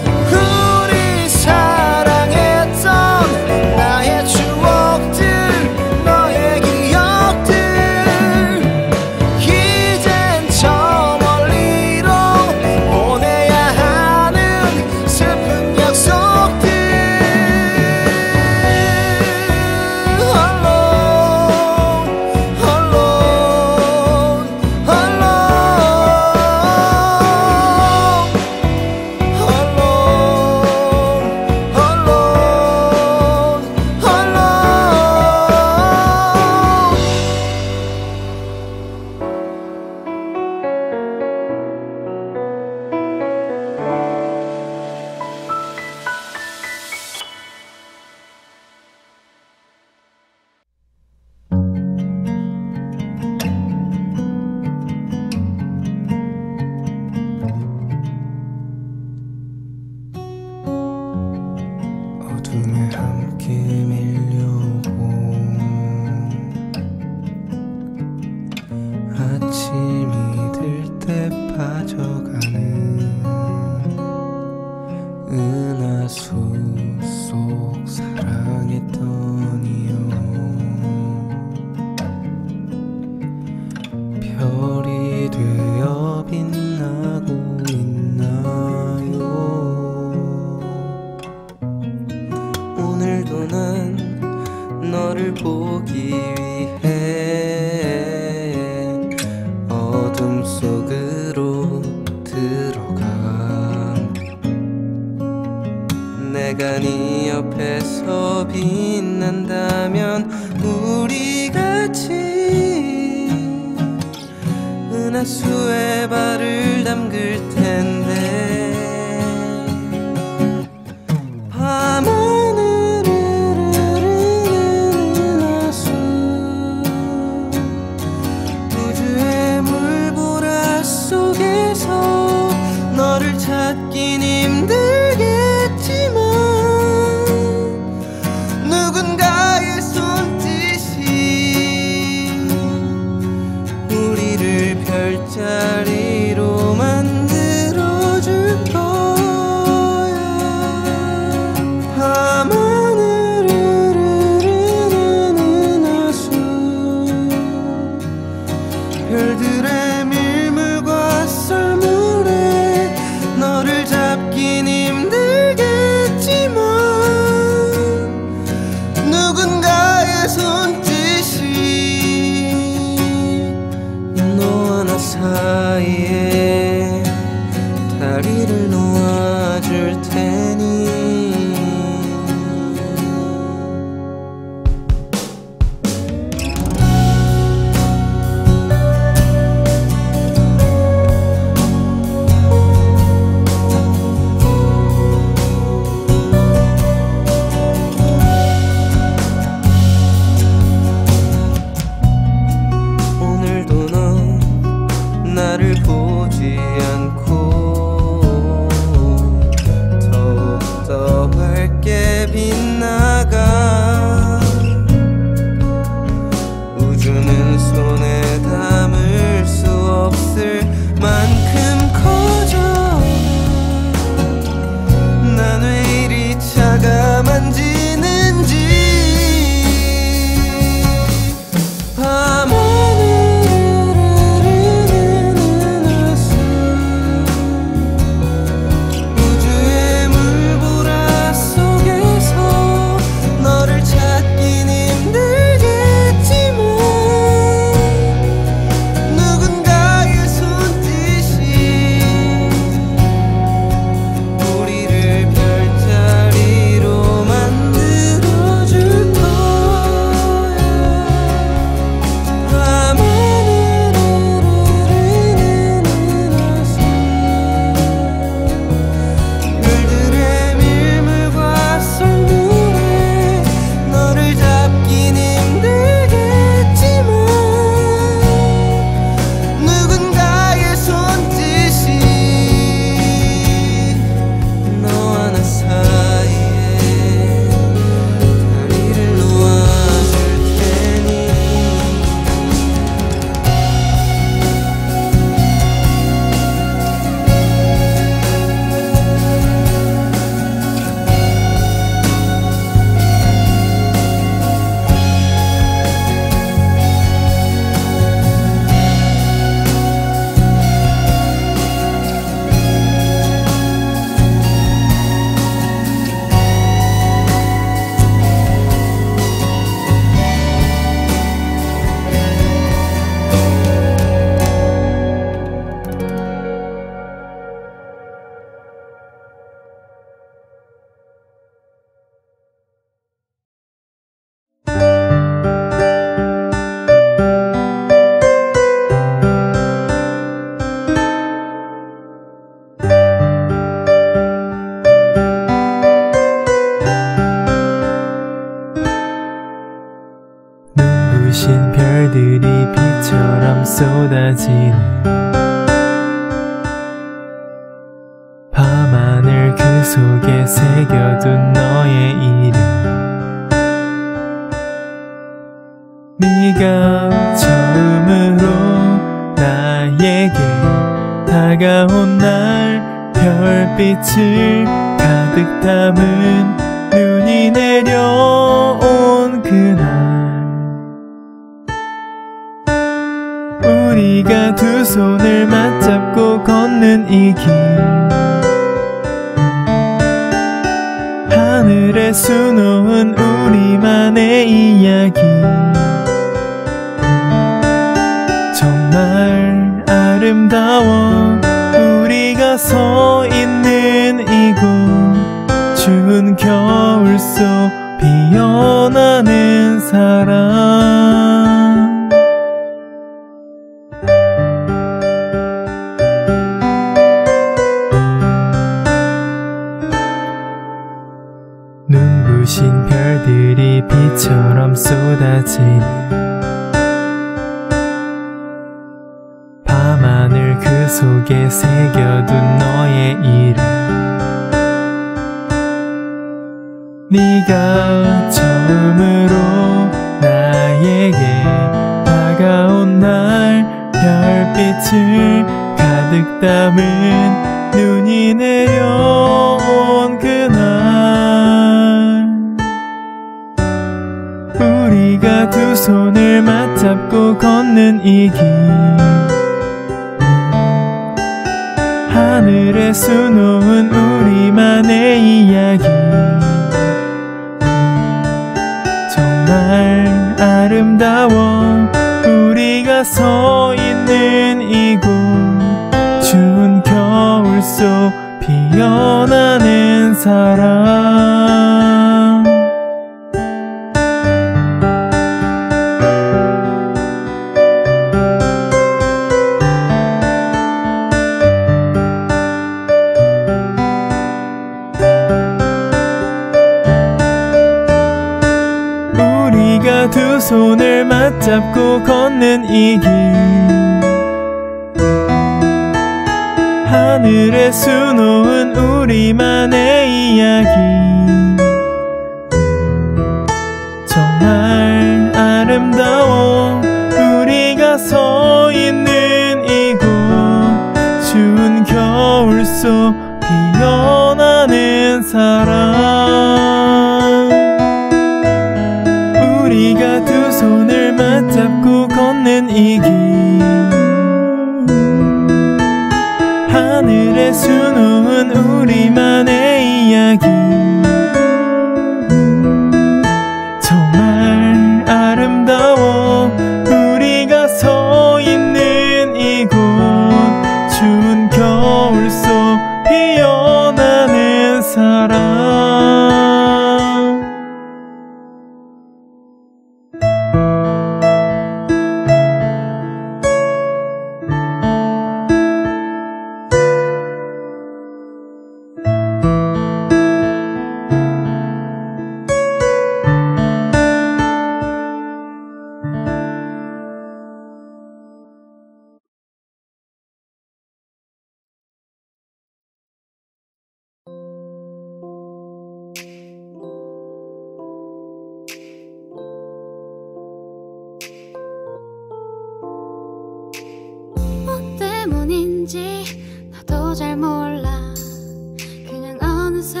어느새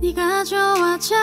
네가 좋아져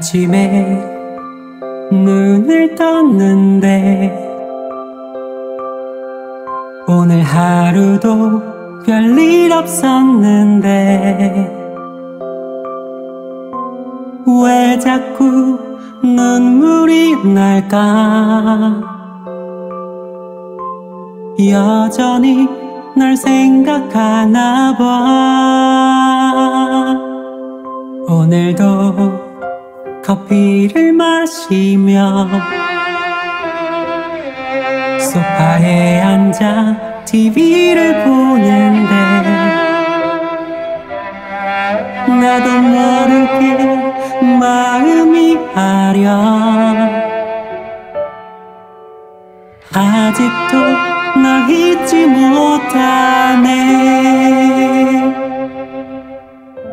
아침에 눈을 떴는데 오늘 하루도 별일 없었는데 왜 자꾸 눈물이 날까? 여전히 널 생각하나 봐. 오늘도 커피를 마시며 소파에 앉아 TV를 보는데 나도 모르게 마음이 아려. 아직도 널 잊지 못하네.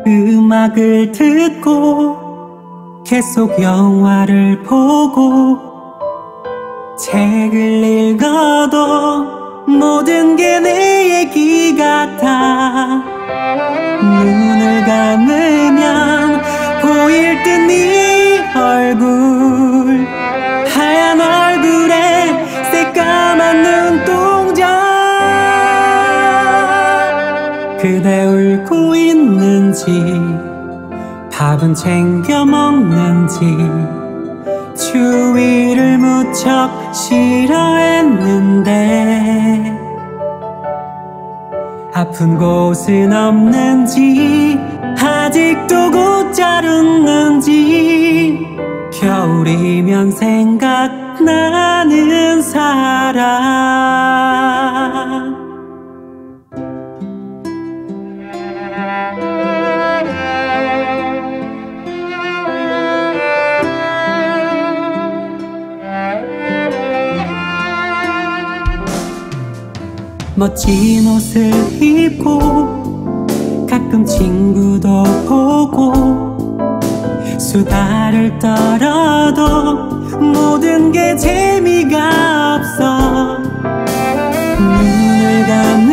음악을 듣고 계속 영화를 보고 책을 읽어도 모든 게 내 얘기 같아 눈을 감으면 보일 듯 네 얼굴. 하얀 얼굴에 새까만 눈동자. 그대 울고 있는지 밥은 챙겨 먹는지 추위를 무척 싫어했는데 아픈 곳은 없는지 아직도 곧잘 웃는지 겨울이면 생각나는 사람 멋진 옷을 입고 가끔 친구도 보고 수다를 떨어도 모든 게 재미가 없어. 눈을 감으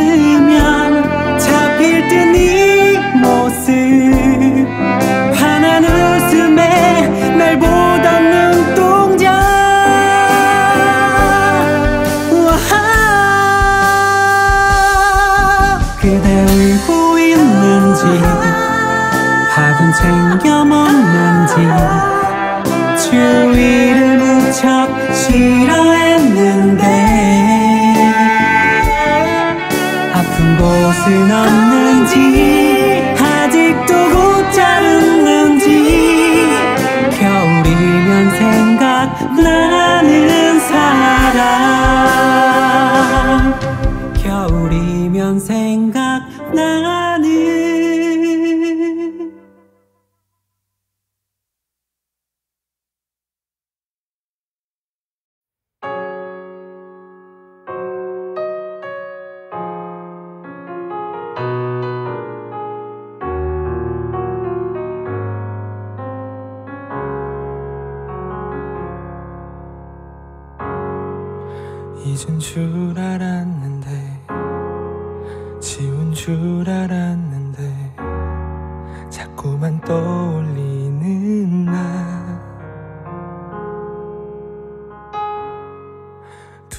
추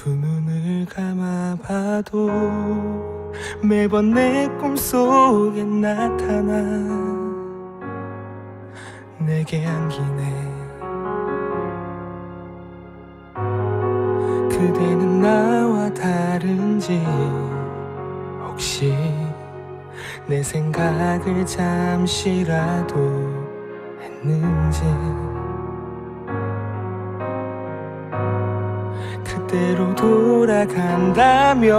두 눈을 감아봐도 매번 내 꿈속에 나타나 내게 안기네. 그대는 나와 다른지 혹시 내 생각을 잠시라도 했는지 그대로 돌아간다며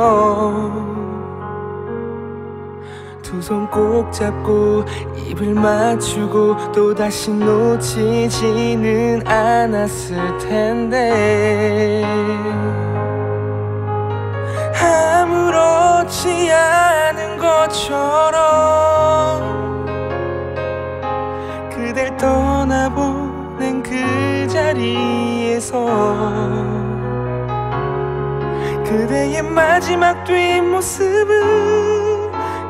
두손 꼭 잡고 입을 맞추고 또 다시 놓치지는 않았을 텐데 아무렇지 않은 것처럼 그댈 떠나보낸 그 자리에서 그대의 마지막 뒷모습은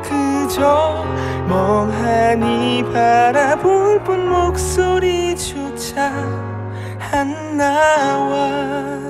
그저 멍하니 바라볼 뿐 목소리조차 안 나와.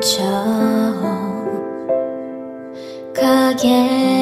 묻혀 가게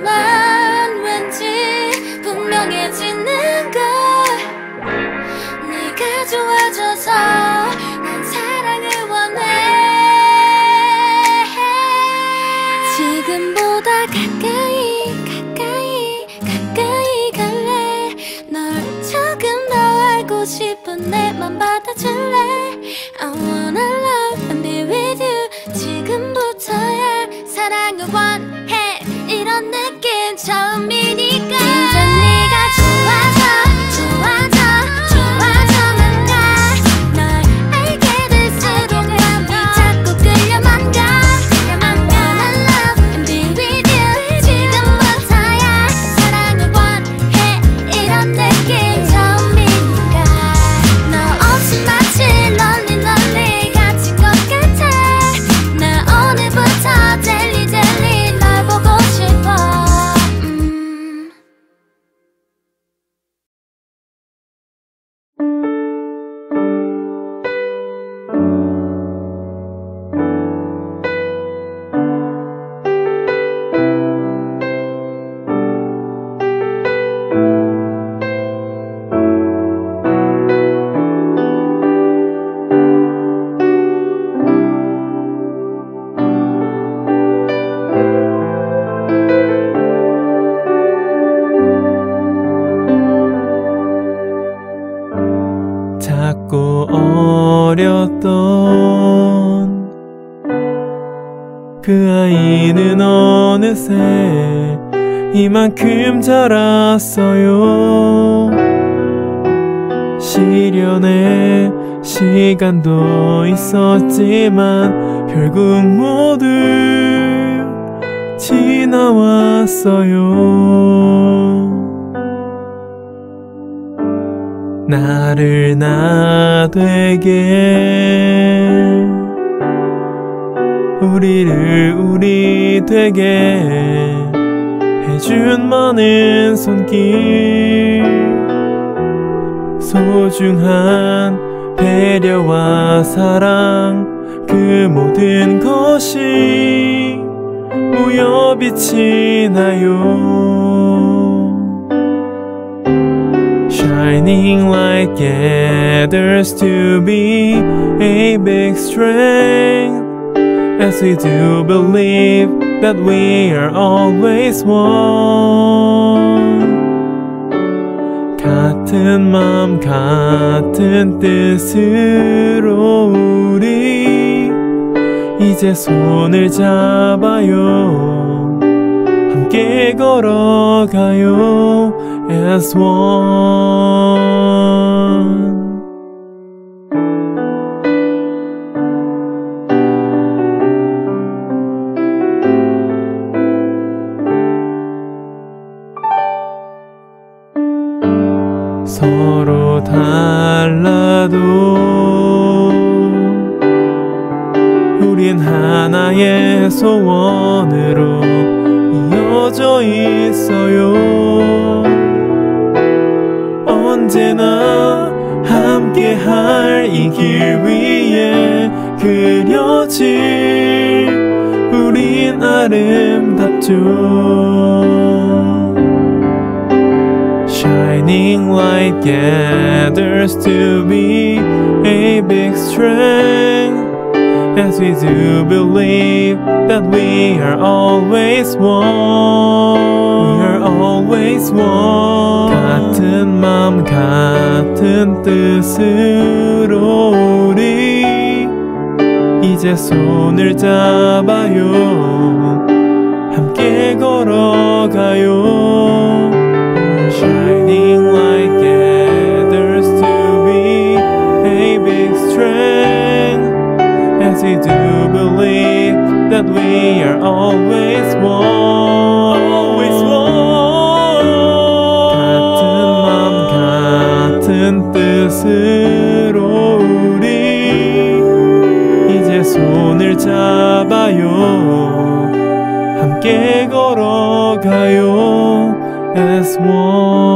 물 자랐어요. 시련의 시간도 있었지만 결국 모두 지나왔어요. 나를 나 되게 우리를 우리 되게 해준 많은 손길 소중한 배려와 사랑 그 모든 것이 모여 빛이 나요 Shining light gathers to be a big strength as we do believe that we are always one. 같은 마음 같은 뜻으로 우리 이제 손을 잡아요. 함께 걸어가요. As one 소원으로 이어져 있어요 언제나 함께할 이 길 위에 그려질 우린 아름답죠 Shining light gathers to be a big strength as we do believe that we are always one. We are always one. 같은 맘 같은 뜻으로 우리 이제 손을 잡아요 함께 걸어가요 as we do believe that we are always one. Always one. 같은 맘 같은 뜻으로 우리 이제 손을 잡아요 함께 걸어가요 as one.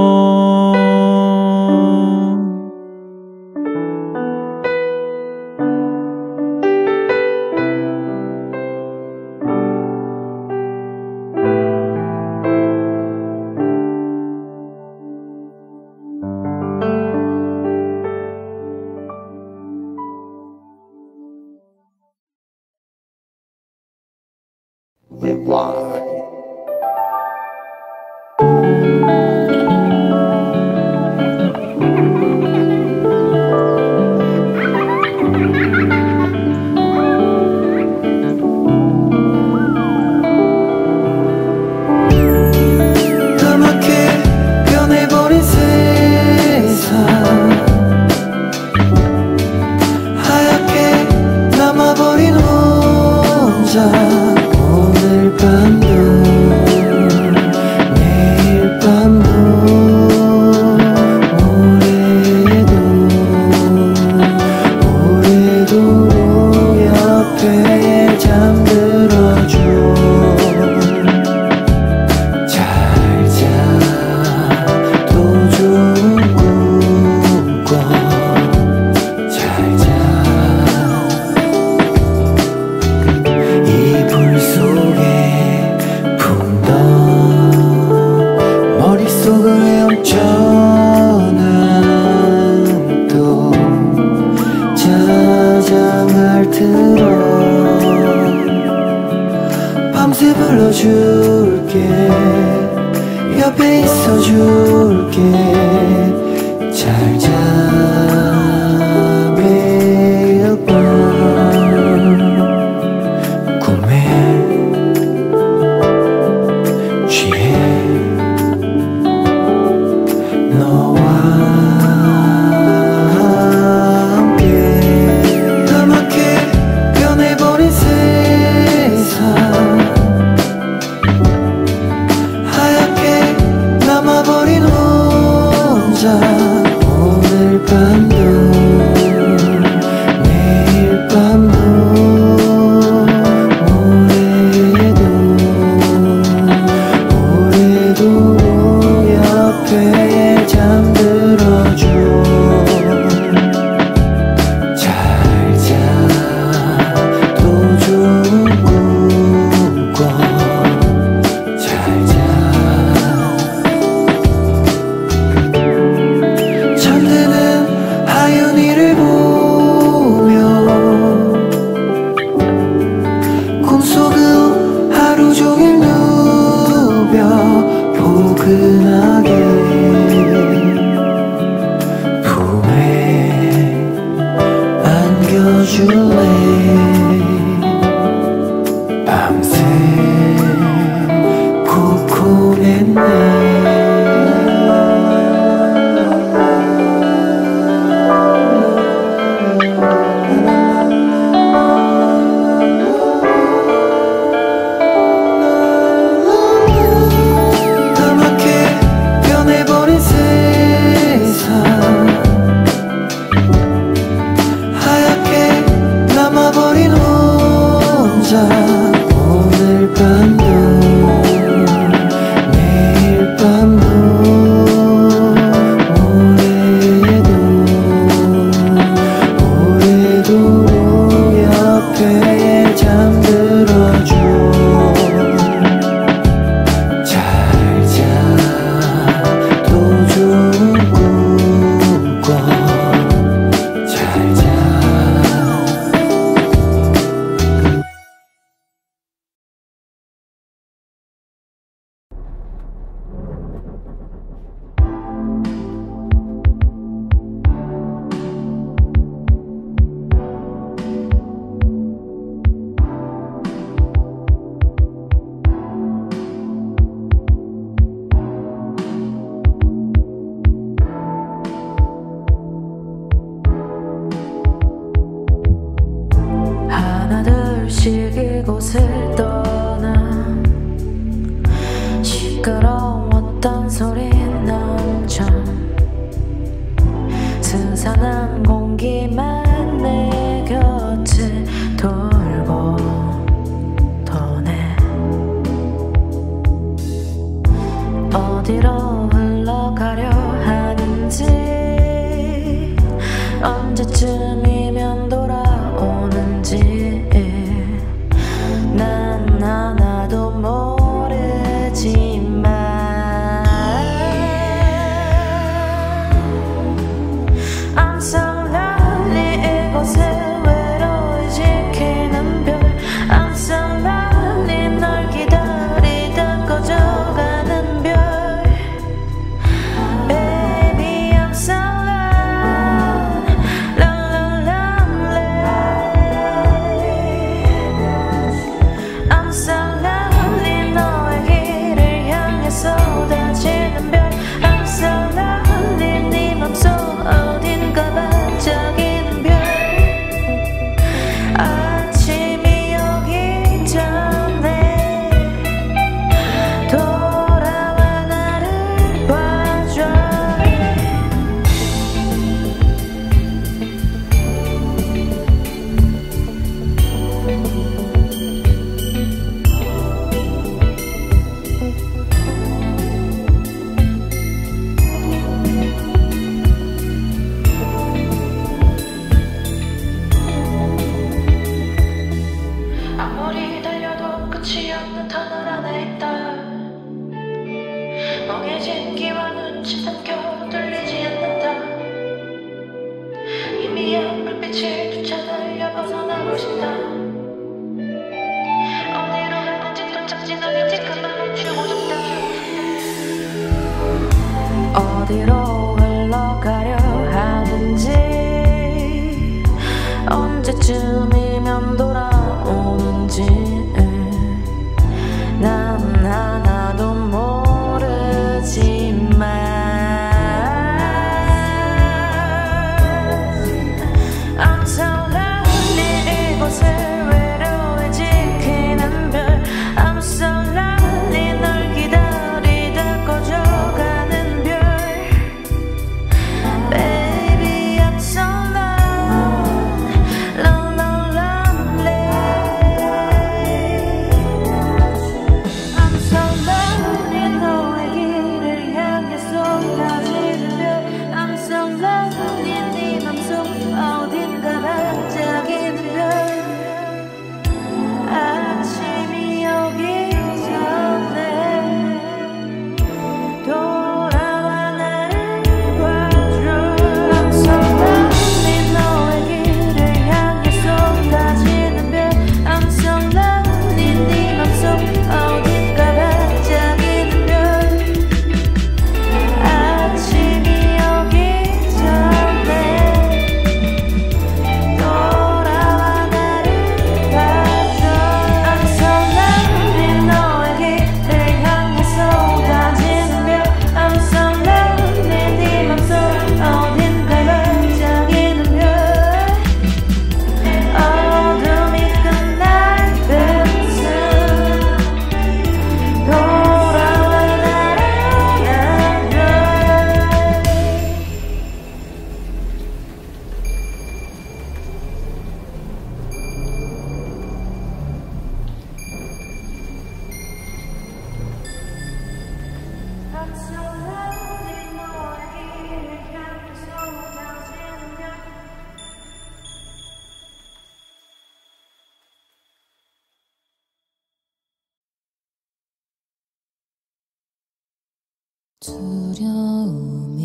두려움이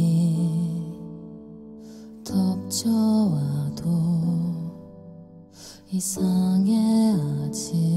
덮쳐와도 이상해 아직.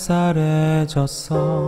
쌀쌀해졌어.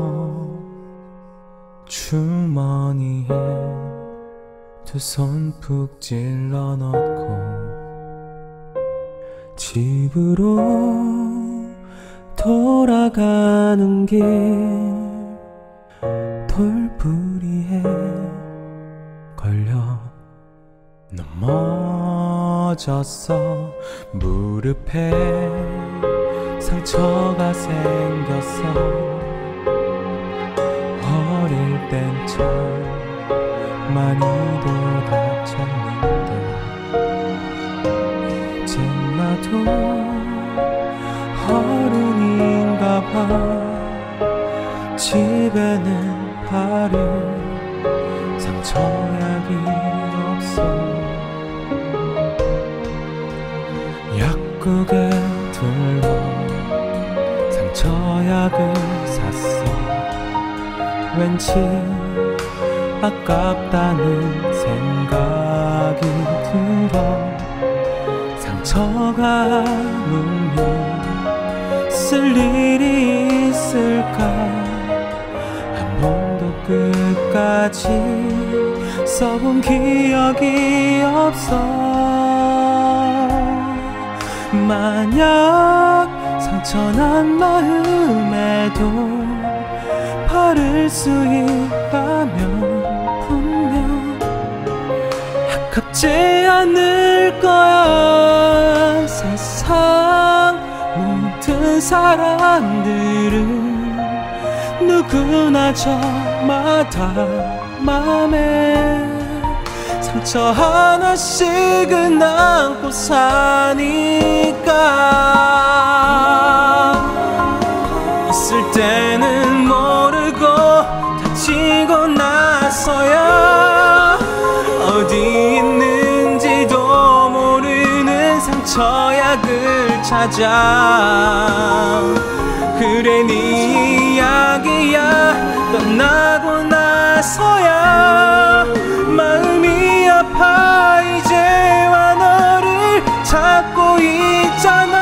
맘에 상처 하나씩은 안고 사니까. 있을 때는 모르고 다치고 나서야 어디 있는지도 모르는 상처약을 찾아. 그래 네 이야기야. 떠나고 나서야 마음이 아파. 이제와 너를 찾고 있잖아.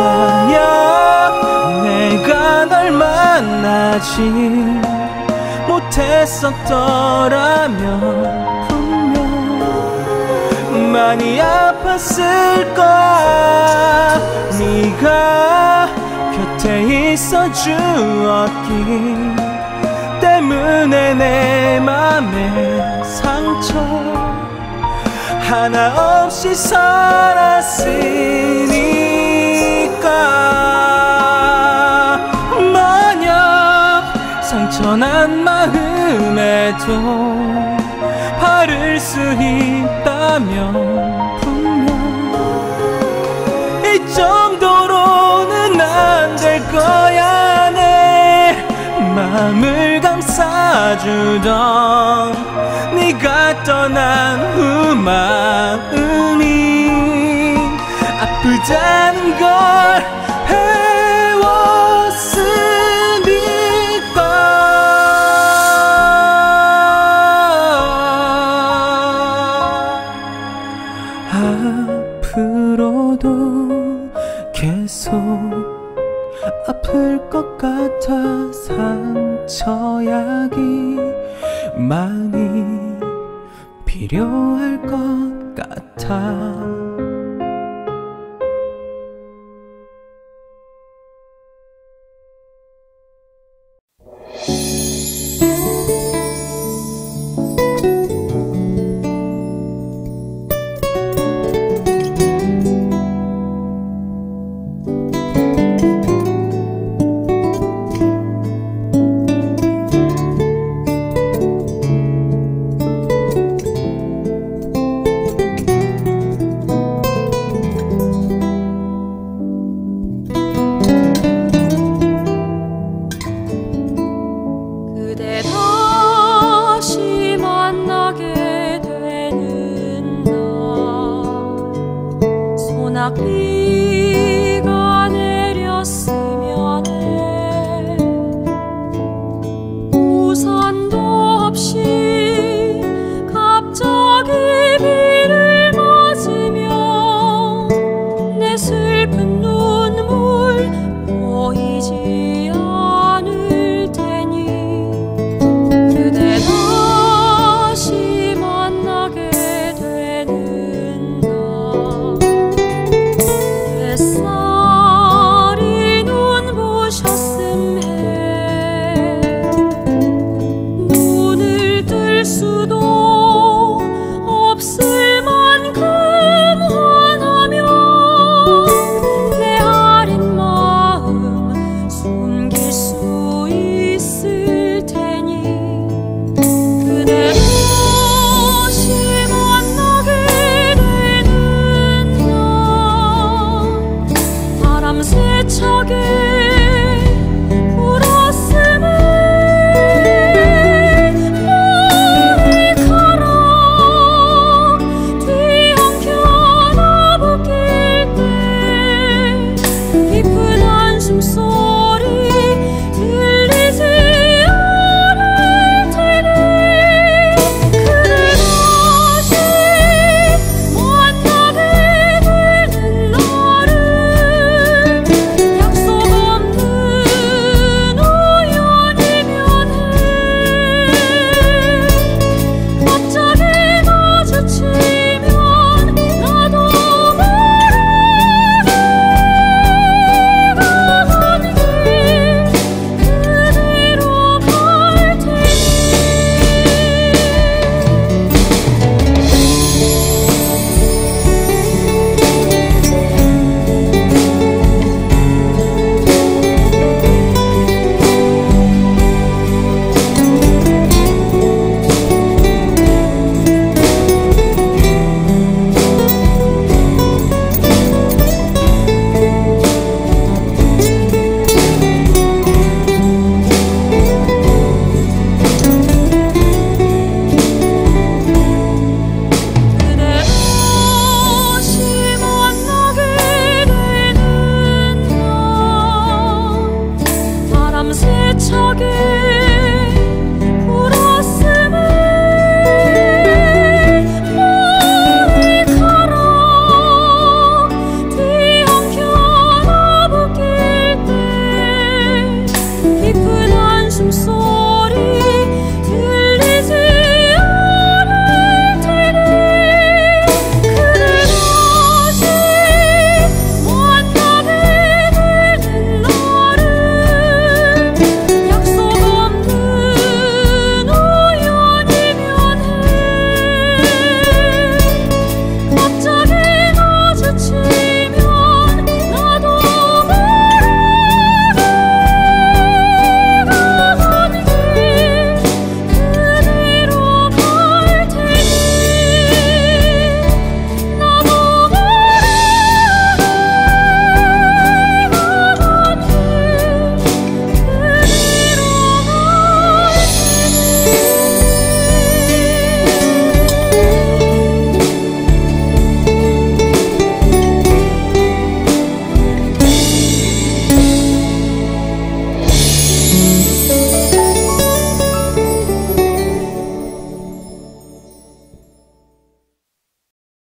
만약 내가 널 만나지 못했었더라면 분명 많이 아팠을 거야. 네가 곁에 있어 주었기 때문에 내 맘에 상처 하나 없이 살았으니까. 만약 상처난 마음에도 바를 수 있다면 분명 이 정도로는 안 될 거야. 내 맘을 감싸주던 네가 떠난 후 마음이 아프다는 걸 배웠으니까 앞으로도 계속 아플 것 같아 상처약이 많이 필요할 것 같아